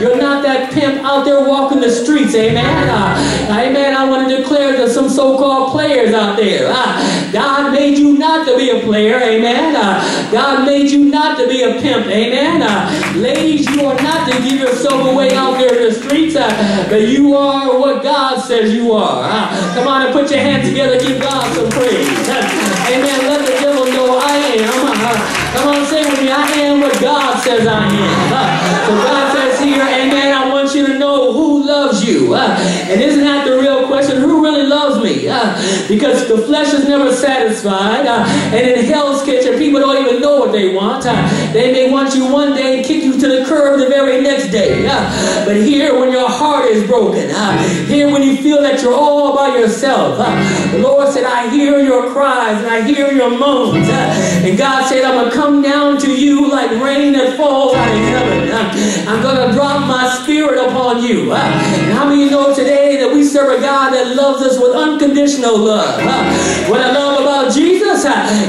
You're not that pimp out there walking the streets. Amen. Uh, amen. I want to declare to some so-called players out there. Uh, God made you not to be a player. Amen. Uh, God made you not to be a pimp. Amen. Uh, ladies, you are not to give yourself away out there in the streets. Uh, but you are what God says you are. Uh, come on and put your hands together. Give God some praise. Uh, amen. Let the devil know I am. Uh, come on, say with me. I am what God says I am. Uh, so God says here, amen, I want you to know who loves you. And isn't that the real question? Who really loves me? [laughs] Uh, because the flesh is never satisfied. Uh, and in hell's kitchen, people don't even know what they want. Uh, they may want you one day and kick you to the curb the very next day. Uh, but here, when your heart is broken, uh, here when you feel that you're all by yourself, uh, the Lord said, I hear your cries and I hear your moans. And God said, I'm going to come down to you like rain that falls out of heaven. I'm going to drop my spirit upon you. And how many know today serve a God that loves us with unconditional love? Uh, what I love about Jesus,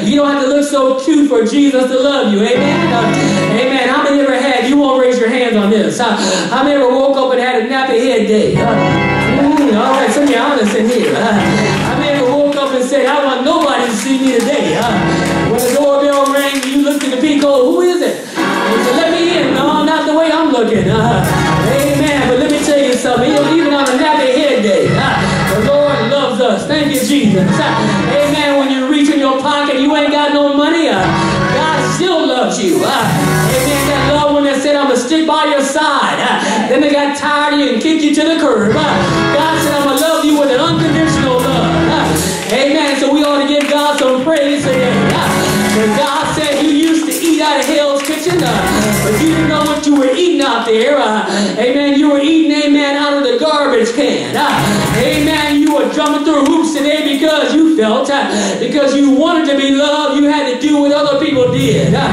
you don't have to look so cute for Jesus to love you. Amen. Uh, amen. How many ever had, you won't raise your hands on this. Uh, how many ever woke up and had a nappy head day? Mm, all right, some of you honest in here. Uh, how many ever woke up and said, I want nobody to see me today? Uh, amen. When you reach in your pocket, you ain't got no money. Uh, God still loves you. Uh, amen. That loved one that said, I'm going to stick by your side. Uh, then they got tired of you and kicked you to the curb. God said, I'm going to love you with an unconditional love. Amen. So we ought to give God some praise today. God said you used to eat out of hell's kitchen, but you didn't know what you were eating out there. Amen. You were eating, amen, out of the garbage can. Because you felt, uh, because you wanted to be loved, you had to do what other people did. Uh,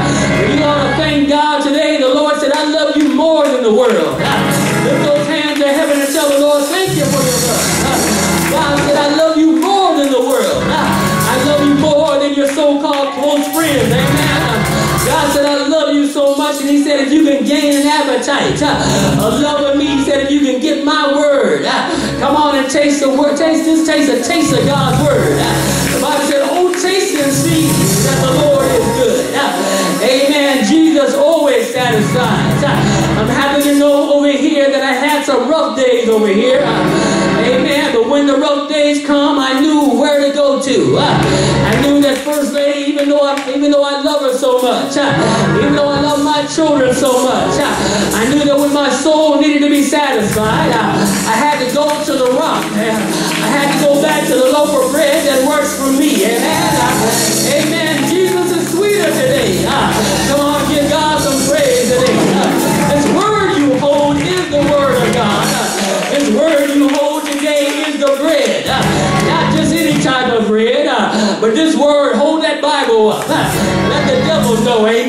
you ought to thank God today. The Lord said, I love you more than the world. Uh, lift those hands to heaven and tell the Lord, thank you for your love. God said, I love you more than the world. I love you more than your so-called close friends. Amen. God said, I love you so much. And he said, if you can gain an appetite me, he said, if you can get my word, uh, come on and taste the word. Taste this, taste a taste of God's word. Uh, the Bible said, oh, taste and see that the Lord is good. Uh, amen. Jesus always satisfies. I'm happy to know over here that I had some rough days over here. Amen. But when the rough days come, I knew where to go to. Even though I, even though I love her so much, [laughs] even though I love my children so much, [laughs] I knew that when my soul needed to be satisfied, I had to go to the rock. I had to go back to the loaf of bread that works for me. Amen. Amen. Jesus is sweeter today. Come on, give God some praise today. This word you hold is the word of God. This word you hold today is the bread. Not just any type of bread, but this word, let the devil know, amen.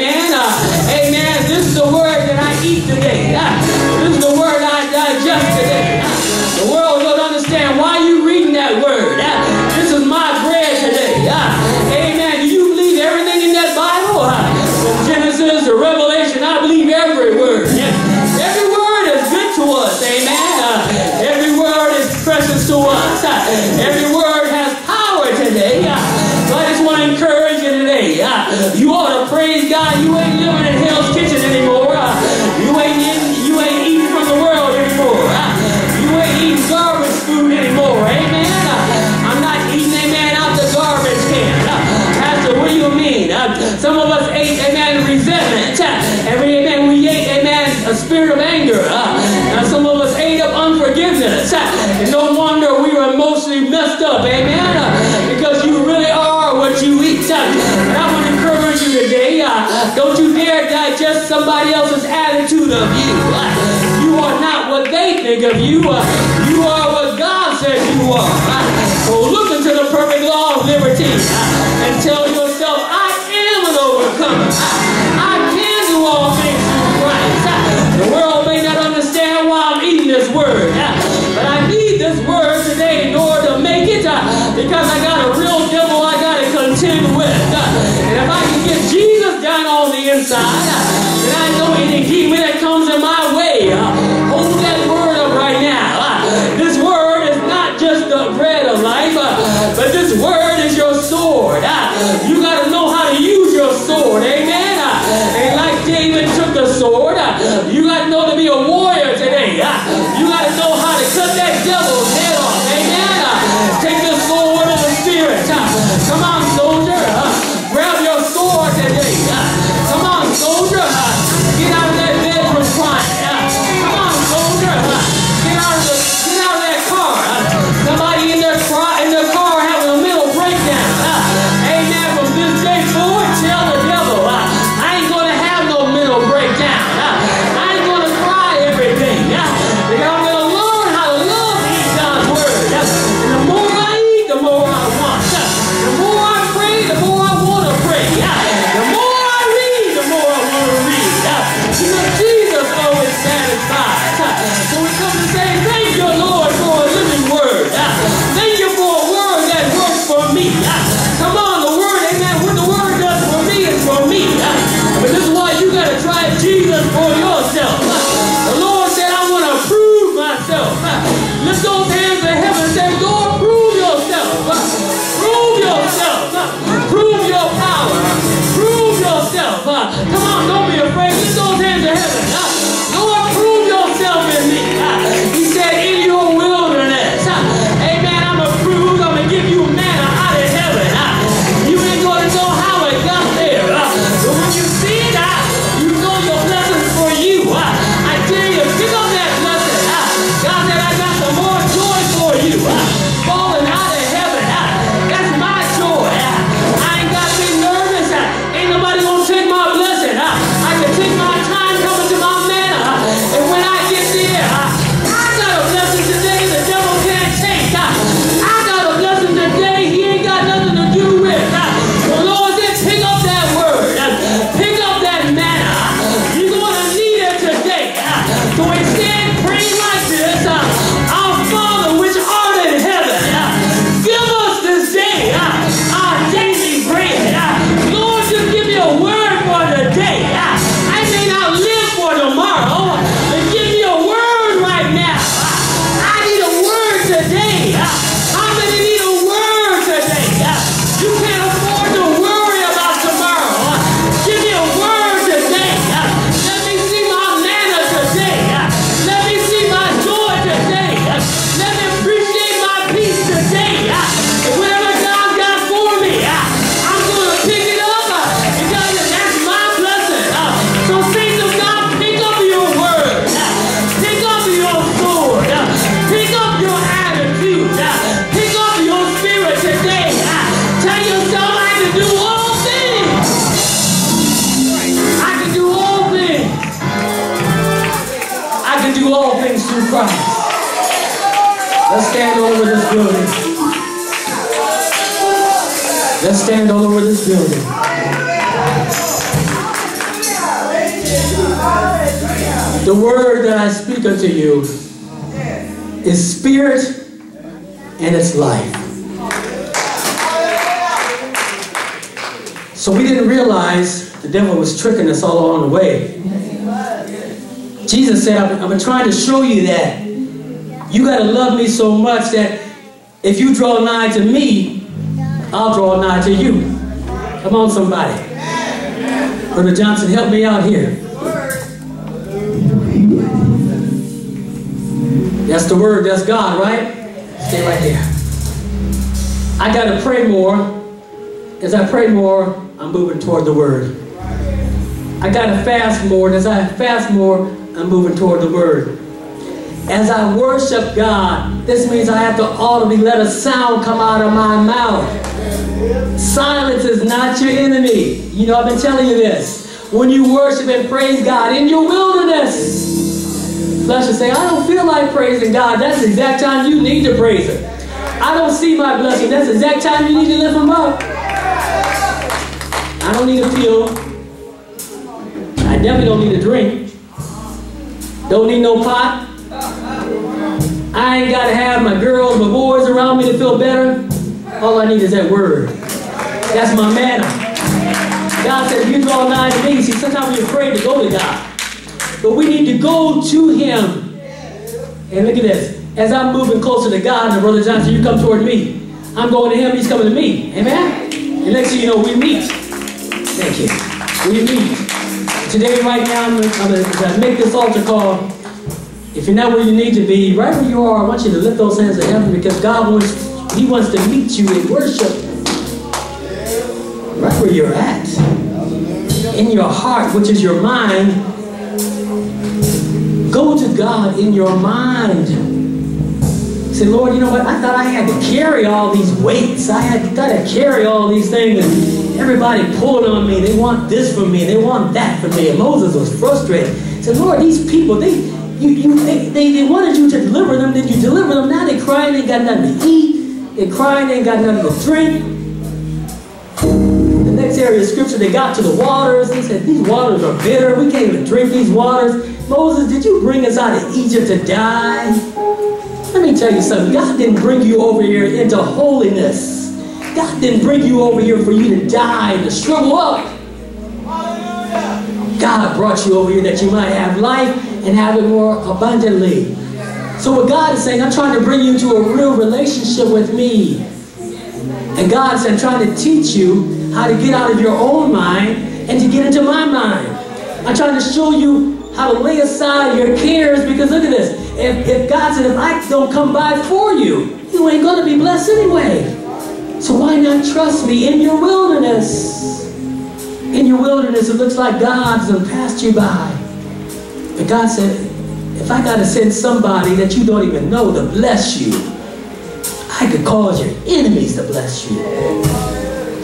Somebody else's attitude of you. Uh, you are not what they think of you. Uh, you are what God says you are. Uh, so look into the perfect law of liberty and tell yourself, I am an overcomer. I, can do all things through Christ. The world may not understand why I'm eating this word, but I need this word today in order to make it because I got a real devil I got to contend with. And if I Christ. Let's stand all over this building. Let's stand all over this building. The word that I speak unto you is spirit and it's life. So we didn't realize the devil was tricking us all along the way. Jesus said, I'm, I'm trying to show you that. You got to love me so much that if you draw nigh to me, I'll draw nigh to you. Come on, somebody. Brother Johnson, help me out here. That's the word, that's God, right? Stay right there. I got to pray more. As I pray more, I'm moving toward the word. I got to fast more. As I fast more, I'm moving toward the word. As I worship God, this means I have to audibly let a sound come out of my mouth. Silence is not your enemy. You know, I've been telling you this. When you worship and praise God in your wilderness, flesh will say, I don't feel like praising God. That's the exact time you need to praise Him. I don't see my blessing. That's the exact time you need to lift Him up. I don't need a pill. I definitely don't need a drink. Don't need no pot. I ain't got to have my girls, my boys around me to feel better. All I need is that word. That's my manna. God says, you draw nigh to me. See, sometimes we're afraid to go to God. But we need to go to Him. And look at this. As I'm moving closer to God, and Brother Johnson, you come toward me. I'm going to Him, He's coming to me. Amen? And next thing you know, we meet. Thank you. We meet. Today, right now, I'm going to uh, make this altar call. If you're not where you need to be, right where you are, I want you to lift those hands to heaven because God wants, He wants to meet you in worship. Right where you're at. In your heart, which is your mind. Go to God in your mind. Say, Lord, you know what? I thought I had to carry all these weights. I had thought to carry all these things. And everybody pulling on me. They want this from me. They want that from me. And Moses was frustrated. Said, Lord, these people, they, you, you, they, they, they wanted you to deliver them. Did you deliver them? Now they're crying. They got nothing to eat. They're crying. They ain't got nothing to drink. The next area of scripture, they got to the waters. They said, these waters are bitter. We can't even drink these waters. Moses, did you bring us out of Egypt to die? Let me tell you something. God didn't bring you over here into holiness. God didn't bring you over here for you to die and to struggle up. God brought you over here that you might have life and have it more abundantly. So what God is saying, I'm trying to bring you to a real relationship with me. And God said, I'm trying to teach you how to get out of your own mind and to get into my mind. I'm trying to show you how to lay aside your cares because look at this. If, if God said, if I don't come by for you, you ain't going to be blessed anyway. So why not trust me in your wilderness? In your wilderness, it looks like God's passed you by. But God said, if I got to send somebody that you don't even know to bless you, I could cause your enemies to bless you.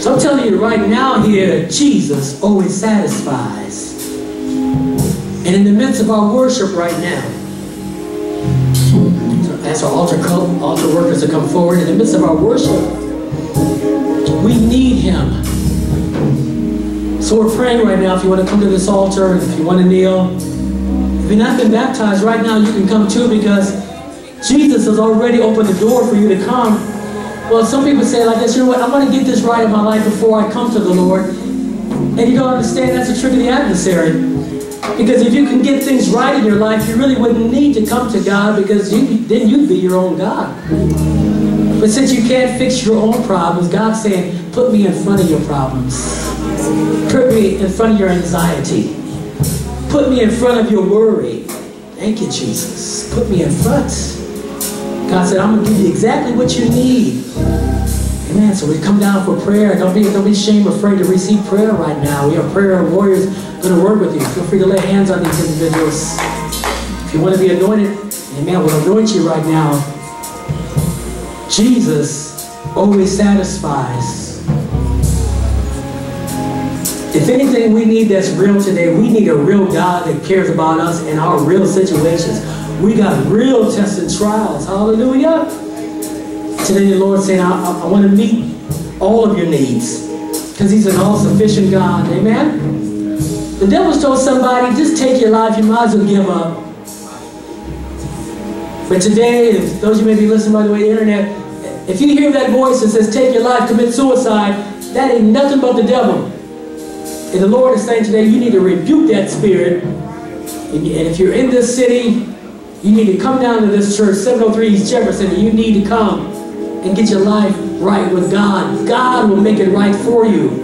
So I'm telling you right now here Jesus always satisfies. And in the midst of our worship right now, so our altar, come, altar workers to come forward, in the midst of our worship, we need Him. So we're praying right now. If you want to come to this altar, if you want to kneel, if you've not been baptized right now, you can come too because Jesus has already opened the door for you to come. Well, some people say like this, you know what, I want to get this right in my life before I come to the Lord. And you don't understand that's a trick of the adversary. Because if you can get things right in your life, you really wouldn't need to come to God because you, then you'd be your own God. But since you can't fix your own problems, God's saying, put me in front of your problems. Put me in front of your anxiety. Put me in front of your worry. Thank you, Jesus. Put me in front. God said, I'm going to give you exactly what you need. Amen. So we come down for prayer. Don't be, don't be ashamed, afraid to receive prayer right now. We are prayer warriors going to work with you. Feel free to lay hands on these individuals. If you want to be anointed, amen, we'll anoint you right now. Jesus always satisfies. If anything we need that's real today, we need a real God that cares about us and our real situations. We got real tests and trials. Hallelujah. Today the Lord saying, I, I, I want to meet all of your needs because he's an all-sufficient God. Amen? The devil's told somebody, just take your life. You might as well give up. But today, those of you may be listening by the way the internet, if you hear that voice that says, take your life, commit suicide, that ain't nothing but the devil. And the Lord is saying today, you need to rebuke that spirit. And if you're in this city, you need to come down to this church, 703 East Jefferson, and you need to come and get your life right with God. God will make it right for you.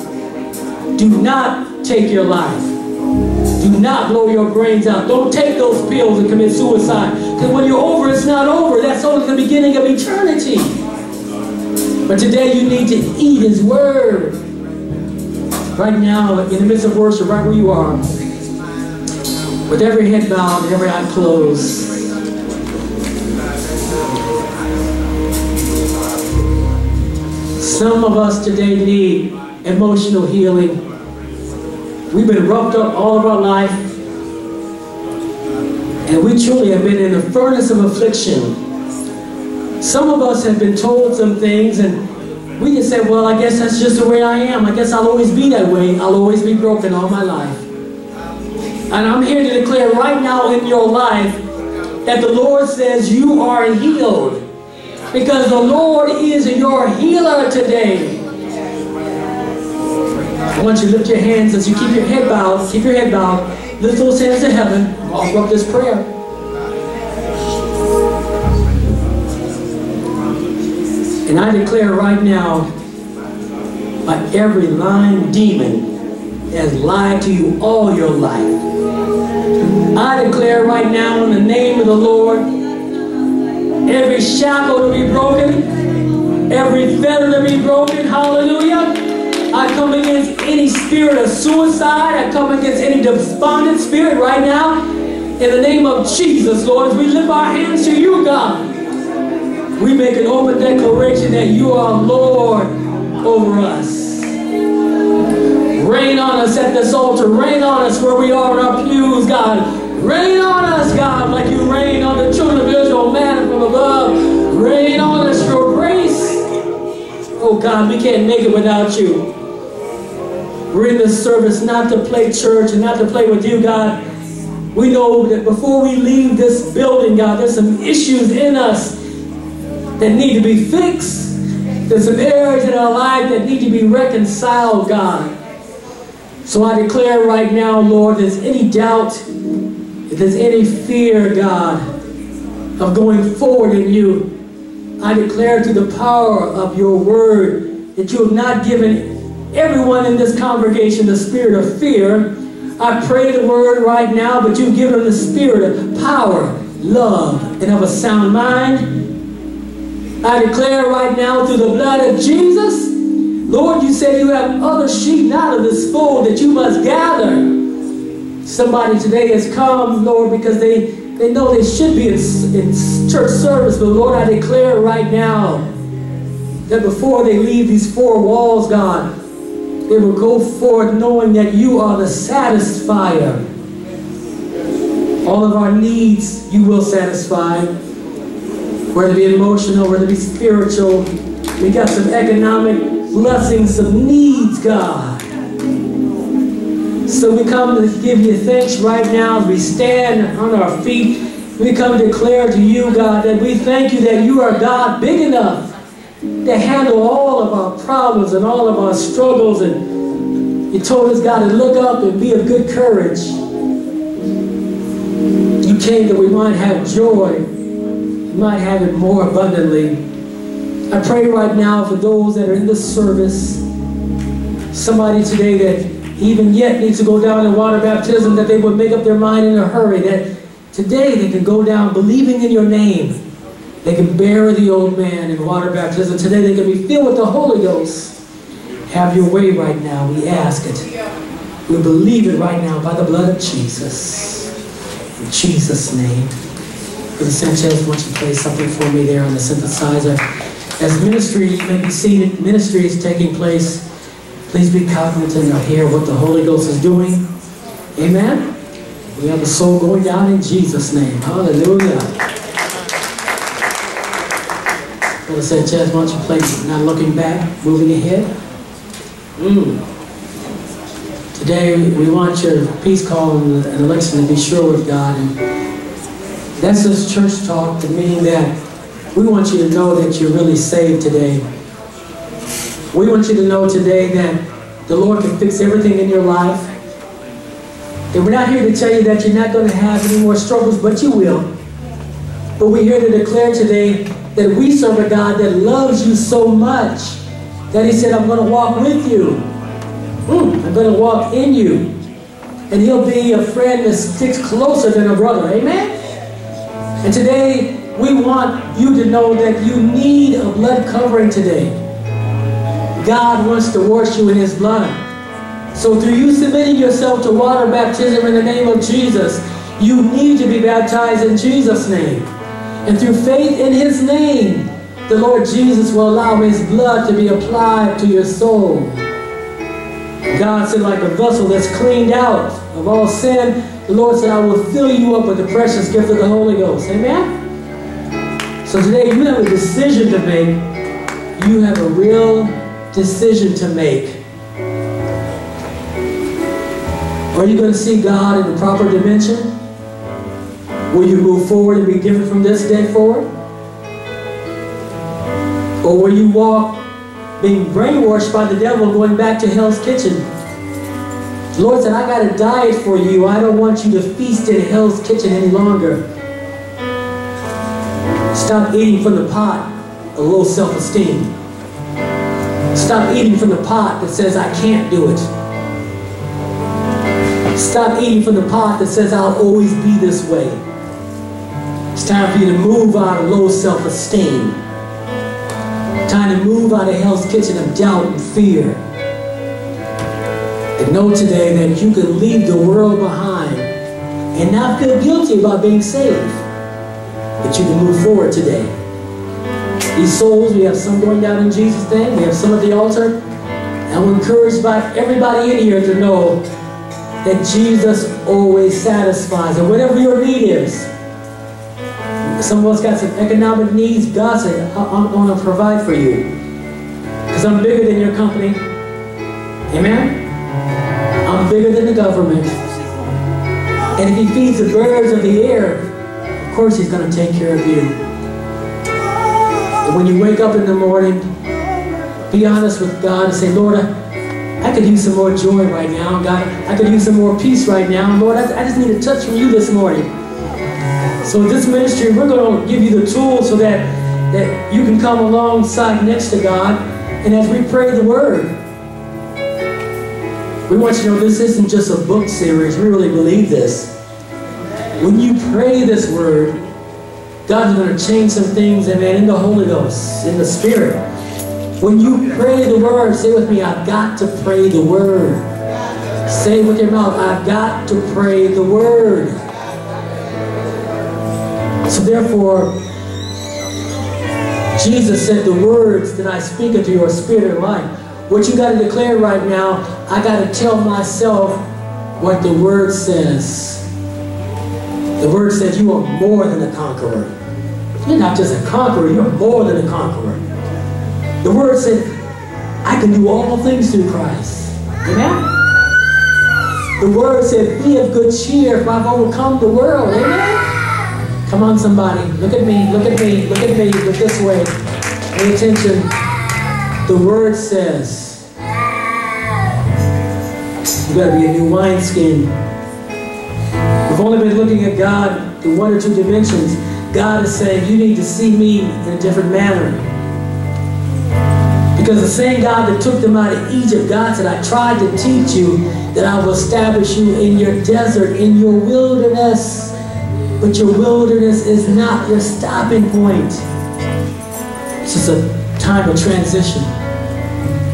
Do not take your life. Do not blow your brains out. Don't take those pills and commit suicide. Because when you're over, it's not over. That's only the beginning of eternity. But today you need to eat His Word. Right now, in the midst of worship, right where you are, with every head bowed and every eye closed, Some of us today need emotional healing. We've been roughed up all of our life. And we truly have been in a furnace of affliction. Some of us have been told some things and we just say, well, I guess that's just the way I am. I guess I'll always be that way. I'll always be broken all my life. And I'm here to declare right now in your life that the Lord says you are healed. Because the Lord is your healer today. I want you to lift your hands as you keep your head bowed. Keep your head bowed. Lift those hands to heaven. Offer up this prayer. And I declare right now, by every lying demon has lied to you all your life. I declare right now in the name of the Lord, every shackle to be broken, every fetter to be broken, hallelujah. I come against any spirit of suicide. I come against any despondent spirit right now. In the name of Jesus, Lord, as we lift our hands to you, God, we make an open declaration that you are Lord over us. Rain on us at this altar. Rain on us where we are in our pews, God. Rain on us, God, like you rain on the children of Israel, man from above. Rain on us your grace. Oh, God, we can't make it without you. We're in this service not to play church and not to play with you, God. We know that before we leave this building, God, there's some issues in us that need to be fixed. There's some areas in our life that need to be reconciled, God. So I declare right now, Lord, there's any doubt, if there's any fear, God, of going forward in you, I declare to the power of your word that you have not given everyone in this congregation the spirit of fear. I pray the word right now, but you've given them the spirit of power, love, and of a sound mind. I declare right now through the blood of Jesus, Lord, you said you have other sheep not of this fold that you must gather. Somebody today has come, Lord, because they, they know they should be in, in church service. But Lord, I declare right now that before they leave these four walls, God, they will go forth knowing that you are the satisfier. All of our needs you will satisfy whether it be emotional, whether it be spiritual. We got some economic blessings, some needs, God. So we come to give you thanks right now as we stand on our feet. We come to declare to you, God, that we thank you that you are God big enough to handle all of our problems and all of our struggles. And you told us, God, to look up and be of good courage. You came that we might have joy you might have it more abundantly. I pray right now for those that are in this service, somebody today that even yet needs to go down in water baptism, that they would make up their mind in a hurry, that today they can go down believing in your name. They can bury the old man in water baptism. Today they can be filled with the Holy Ghost. Have your way right now. We ask it. We believe it right now by the blood of Jesus. In Jesus' name. Brother Sanchez, why don't you play something for me there on the synthesizer? As ministry, you may be seated, ministry is taking place. Please be cognizant of hear what the Holy Ghost is doing. Amen? We have a soul going down in Jesus' name. Hallelujah. Brother Sanchez, why don't you play Not Looking Back, Moving Ahead? Mm. Today, we want your peace call and election to be sure with God. And that's just church talk to mean that we want you to know that you're really saved today. We want you to know today that the Lord can fix everything in your life. And we're not here to tell you that you're not going to have any more struggles, but you will. But we're here to declare today that we serve a God that loves you so much that He said, I'm going to walk with you. I'm going to walk in you. And He'll be a friend that sticks closer than a brother. Amen? And today, we want you to know that you need a blood covering today. God wants to wash you in His blood. So through you submitting yourself to water baptism in the name of Jesus, you need to be baptized in Jesus' name. And through faith in His name, the Lord Jesus will allow His blood to be applied to your soul. God said, like a vessel that's cleaned out of all sin, the Lord said, I will fill you up with the precious gift of the Holy Ghost. Amen? So today you have a decision to make. You have a real decision to make. Are you going to see God in the proper dimension? Will you move forward and be different from this day forward? Or will you walk being brainwashed by the devil going back to hell's kitchen? The Lord said, I got a diet for you. I don't want you to feast in hell's kitchen any longer. Stop eating from the pot A low self-esteem. Stop eating from the pot that says, I can't do it. Stop eating from the pot that says, I'll always be this way. It's time for you to move out of low self-esteem. Time to move out of hell's kitchen of doubt and fear. And know today that you can leave the world behind and not feel guilty about being saved. But you can move forward today. These souls, we have some going down in Jesus' name. We have some at the altar. I'm encouraged by everybody in here to know that Jesus always satisfies. And whatever your need is, some of us got some economic needs. God said, I'm going to provide for you. Because I'm bigger than your company. Amen? I'm bigger than the government. And if he feeds the birds of the air, of course he's going to take care of you. And when you wake up in the morning, be honest with God and say, Lord, I, I could use some more joy right now. God, I could use some more peace right now. Lord, I, I just need a touch from you this morning. So this ministry, we're going to give you the tools so that, that you can come alongside next to God. And as we pray the word, we want you to know this isn't just a book series. We really believe this. When you pray this word, God's going to change some things, amen, in the Holy Ghost, in the Spirit. When you pray the word, say with me, I've got to pray the word. Say with your mouth, I've got to pray the word. So therefore, Jesus said, the words that I speak unto your spirit and life. What you got to declare right now, I got to tell myself what the word says. The word says you are more than a conqueror. You're not just a conqueror, you're more than a conqueror. The word said, I can do all things through Christ. Amen? The word said, be of good cheer, for I've overcome the world. Amen? Come on, somebody. Look at me, look at me, look at me, look this way. Pay attention. The word says, you got to be a new wineskin. We've only been looking at God in one or two dimensions. God is saying, you need to see me in a different manner. Because the same God that took them out of Egypt, God said, I tried to teach you that I will establish you in your desert, in your wilderness. But your wilderness is not your stopping point. It's just a time of transition.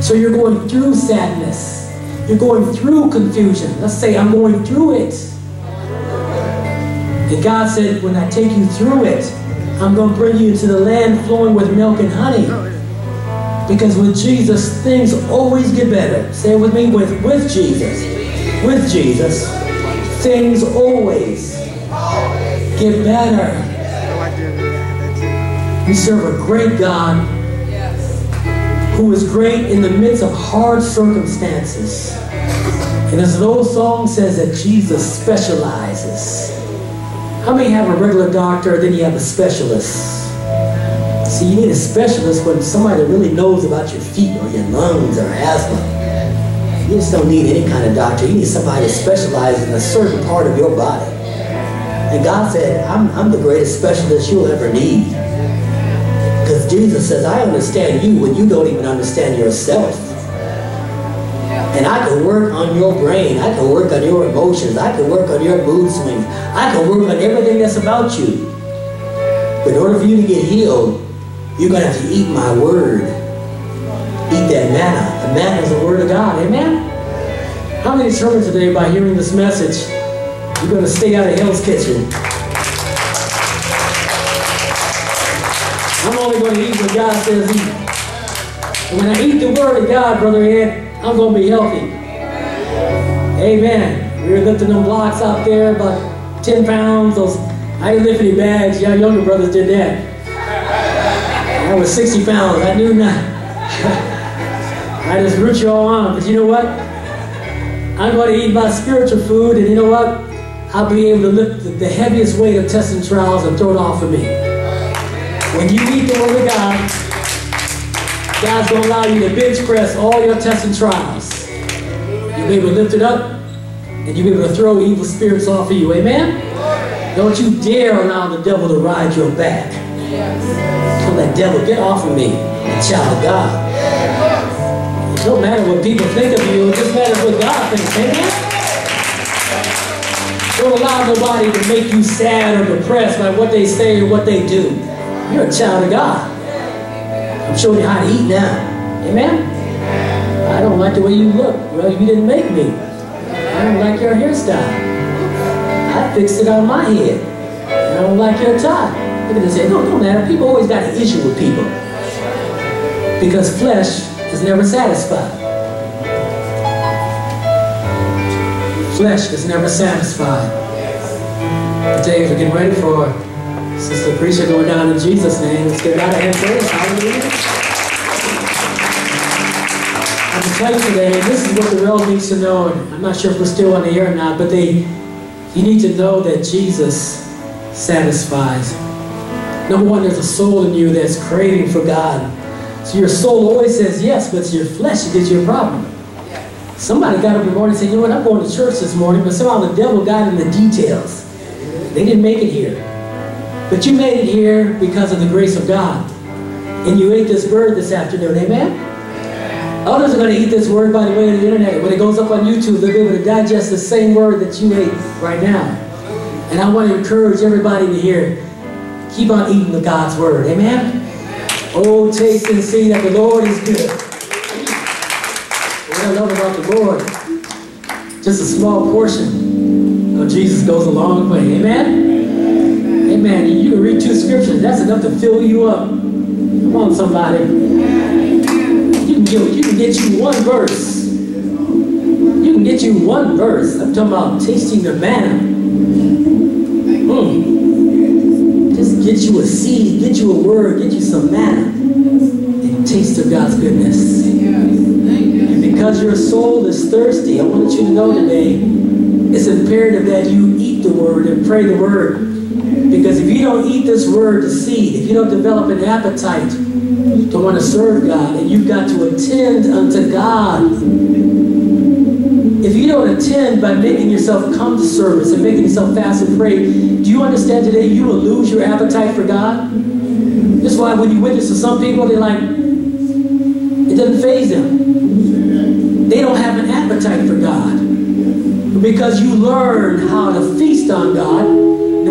So you're going through sadness. You're going through confusion. Let's say, I'm going through it. And God said, when I take you through it, I'm going to bring you to the land flowing with milk and honey. Because with Jesus, things always get better. Say it with me, with, with Jesus. With Jesus, things always get better. We serve a great God who is great in the midst of hard circumstances. And as an old song says that Jesus specializes. How many have a regular doctor, then you have a specialist? See, you need a specialist when somebody that really knows about your feet or your lungs or asthma. You just don't need any kind of doctor. You need somebody that specializes in a certain part of your body. And God said, I'm, I'm the greatest specialist you'll ever need. Because Jesus says, I understand you when you don't even understand yourself. And I can work on your brain. I can work on your emotions. I can work on your mood swings. I can work on everything that's about you. But in order for you to get healed, you're going to have to eat my word. Eat that manna. The manna is the word of God. Amen? How many determined today by hearing this message, you're going to stay out of hell's kitchen? I'm only going to eat what God says eat. And when I eat the word of God, Brother Ed, I'm going to be healthy. Amen. We were lifting them blocks out there, about 10 pounds. Those I didn't lift any bags. Y'all younger brothers did that. I was 60 pounds. I knew not. [laughs] I just root you all on. But you know what? I'm going to eat my spiritual food, and you know what? I'll be able to lift the, the heaviest weight of tests and trials and throw it off of me. When you eat the Word of God, God's going to allow you to bench press all your tests and trials. You'll be able to lift it up, and you'll be able to throw evil spirits off of you. Amen? Don't you dare allow the devil to ride your back. That devil, get off of me, child of God. It don't matter what people think of you, it just matters what God thinks. Amen? Don't allow nobody to make you sad or depressed by what they say or what they do. You're a child of God. I'm showing you how to eat now. Amen? I don't like the way you look. Well, you didn't make me. I don't like your hairstyle. I fixed it on my head. I don't like your tie. Look at this. No, no matter. People always got an issue with people. Because flesh is never satisfied. Flesh is never satisfied. Today we're getting ready for Sister Preacher going down in Jesus' name. Let's get out of hand first. Hallelujah. I'm you today, this is what the world needs to know. I'm not sure if we're still on the air or not, but they, you need to know that Jesus satisfies. Number one, there's a soul in you that's craving for God. So your soul always says yes, but your flesh gets you a problem. Somebody got up in the morning and said, you know what, I'm going to church this morning, but somehow the devil got in the details. They didn't make it here. But you made it here because of the grace of God. And you ate this bird this afternoon, amen? Others are going to eat this word by the way of the internet. When it goes up on YouTube, they'll be able to digest the same word that you ate right now. And I want to encourage everybody to hear, keep on eating the God's word, amen? Oh, taste and see that the Lord is good. What I love about the Lord, just a small portion of Jesus goes a long way. Amen? Amen. You can read two scriptures. That's enough to fill you up. Come on, somebody. You can get, you can get you one verse. You can get you one verse. I'm talking about tasting the manna. Mm. Just get you a seed, get you a word, get you some manna, and taste of God's goodness. And because your soul is thirsty, I want you to know today, it's imperative that you eat the word and pray the word. If you don't eat this word, the seed, if you don't develop an appetite to want to serve God, and you've got to attend unto God. If you don't attend by making yourself come to service and making yourself fast and pray, do you understand today you will lose your appetite for God? That's why when you witness to some people, they're like, it doesn't phase them. They don't have an appetite for God. Because you learn how to feast on God,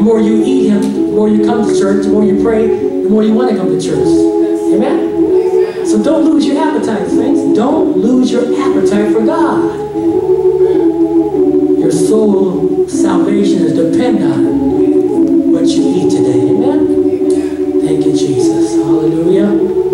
more you eat Him, the more you come to church, the more you pray, the more you want to come to church. Amen? So don't lose your appetite, friends. Don't lose your appetite for God. Your soul salvation is dependent on what you eat today. Amen? Thank you, Jesus. Hallelujah.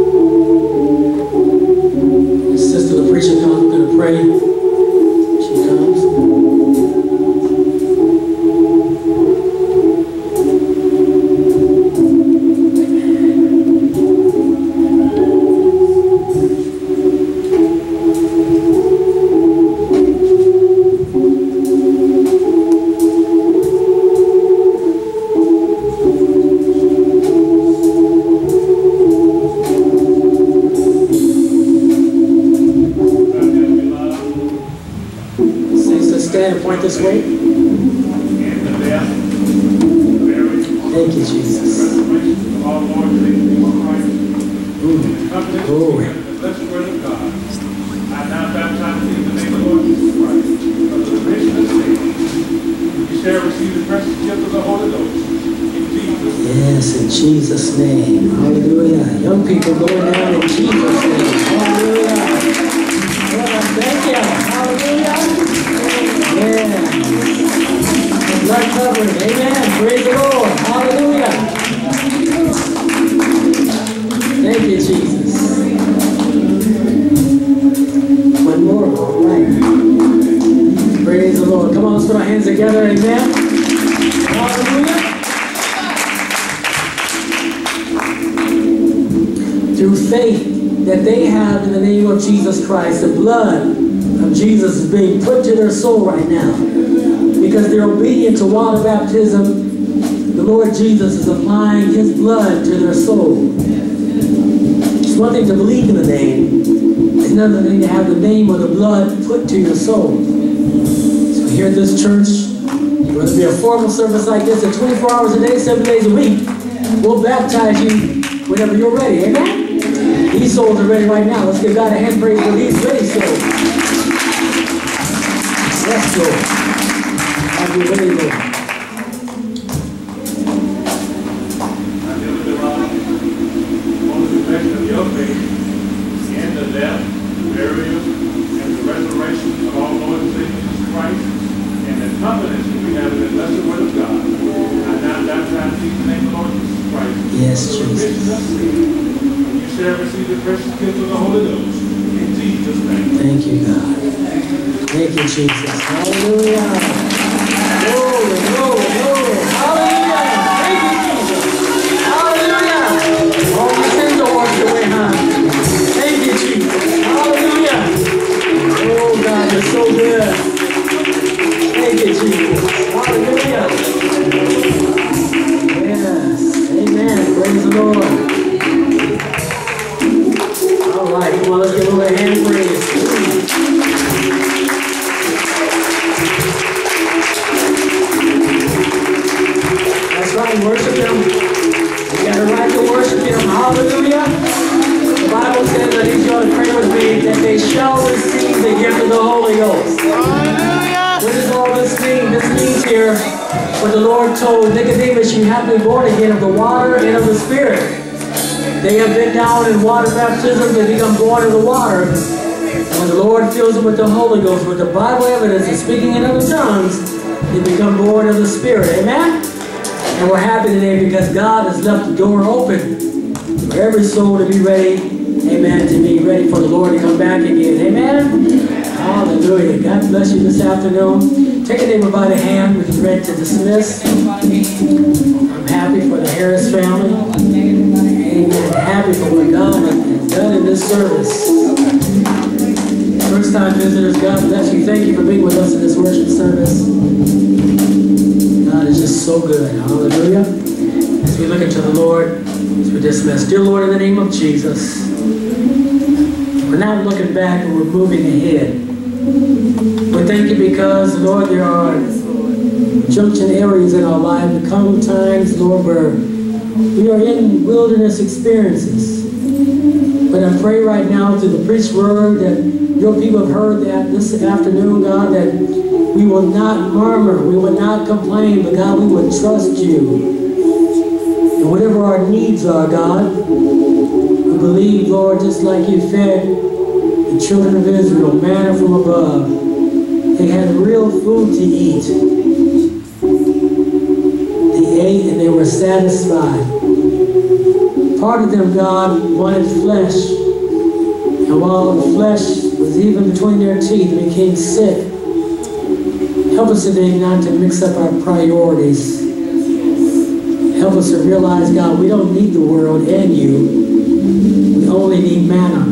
This way. Through faith that they have in the name of Jesus Christ. The blood of Jesus is being put to their soul right now. Because they're obedient to water baptism, the Lord Jesus is applying his blood to their soul. It's one thing to believe in the name, it's another thing to have the name or the blood put to your soul. So here at this church, whether it be a formal service like this at 24 hours a day, seven days a week, we'll baptize you whenever you're ready. Amen? These souls are ready right now. Let's give God a hand praise for these ready souls. Yes, Lord. as we ready, Lord. I heavenly Father, on the confession of your faith in the death, burial, and the resurrection of our Lord and Savior Jesus Christ, and the confidence that we have in the blessed word of God, I now baptize thee in the name of the Lord Jesus Christ. Yes, for the Jesus. remission of sin. You shall receive the precious gift of the Holy Ghost. In Jesus' name. Thank you, God. Thank you, Jesus. Spirit. Amen? And we're happy today because God has left the door open for every soul to be ready. Amen. To be ready for the Lord to come back again. Amen. Hallelujah. God bless you this afternoon. Take a neighbor by the hand. We can ready to dismiss. I'm happy for the Harris family. Amen. Happy for what God has done in this service. First time visitors, God bless you. Thank you for being with us in this worship service. So good. Hallelujah. As we look into the Lord, as we dismiss. Dear Lord, in the name of Jesus, we're not looking back, but we're moving ahead. We thank you because, Lord, there are junction areas in our life, there come times, Lord, where we are in wilderness experiences. But I pray right now through the preached word that your people have heard that this afternoon, God, that we will not murmur, we will not complain, but God, we will trust you. And whatever our needs are, God, we believe, Lord, just like you fed the children of Israel, manna from above. They had real food to eat. They ate and they were satisfied. Part of them, God, wanted flesh. And while the flesh was even between their teeth, became sick. Help us today not to mix up our priorities. Help us to realize, God, we don't need the world and you. We only need manna.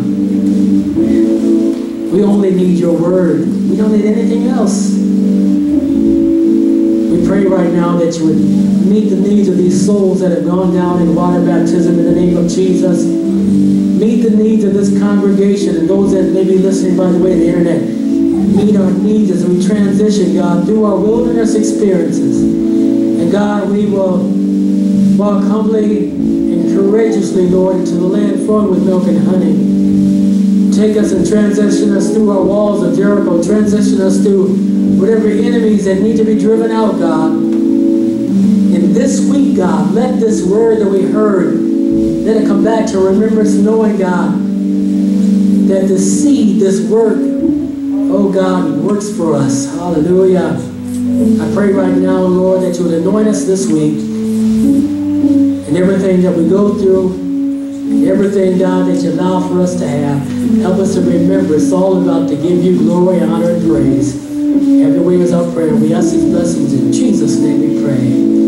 We only need your word. We don't need anything else. We pray right now that you would meet the needs of these souls that have gone down in water baptism in the name of Jesus. Meet the needs of this congregation and those that may be listening by the way of the internet. Meet our needs as we transition, God, through our wilderness experiences. And God, we will walk humbly and courageously, Lord, into the land flowing with milk and honey. Take us and transition us through our walls of Jericho. Transition us through whatever enemies that need to be driven out, God. And this week, God, let this word that we heard, let it come back to remembrance, knowing, God, that the seed, this work, oh God, works for us. Hallelujah. I pray right now, Lord, that you would anoint us this week and everything that we go through, and everything, God, that you allow for us to have. Help us to remember it's all about to give you glory, honor, and praise. Your way is our prayer. We ask these blessings in Jesus' name we pray.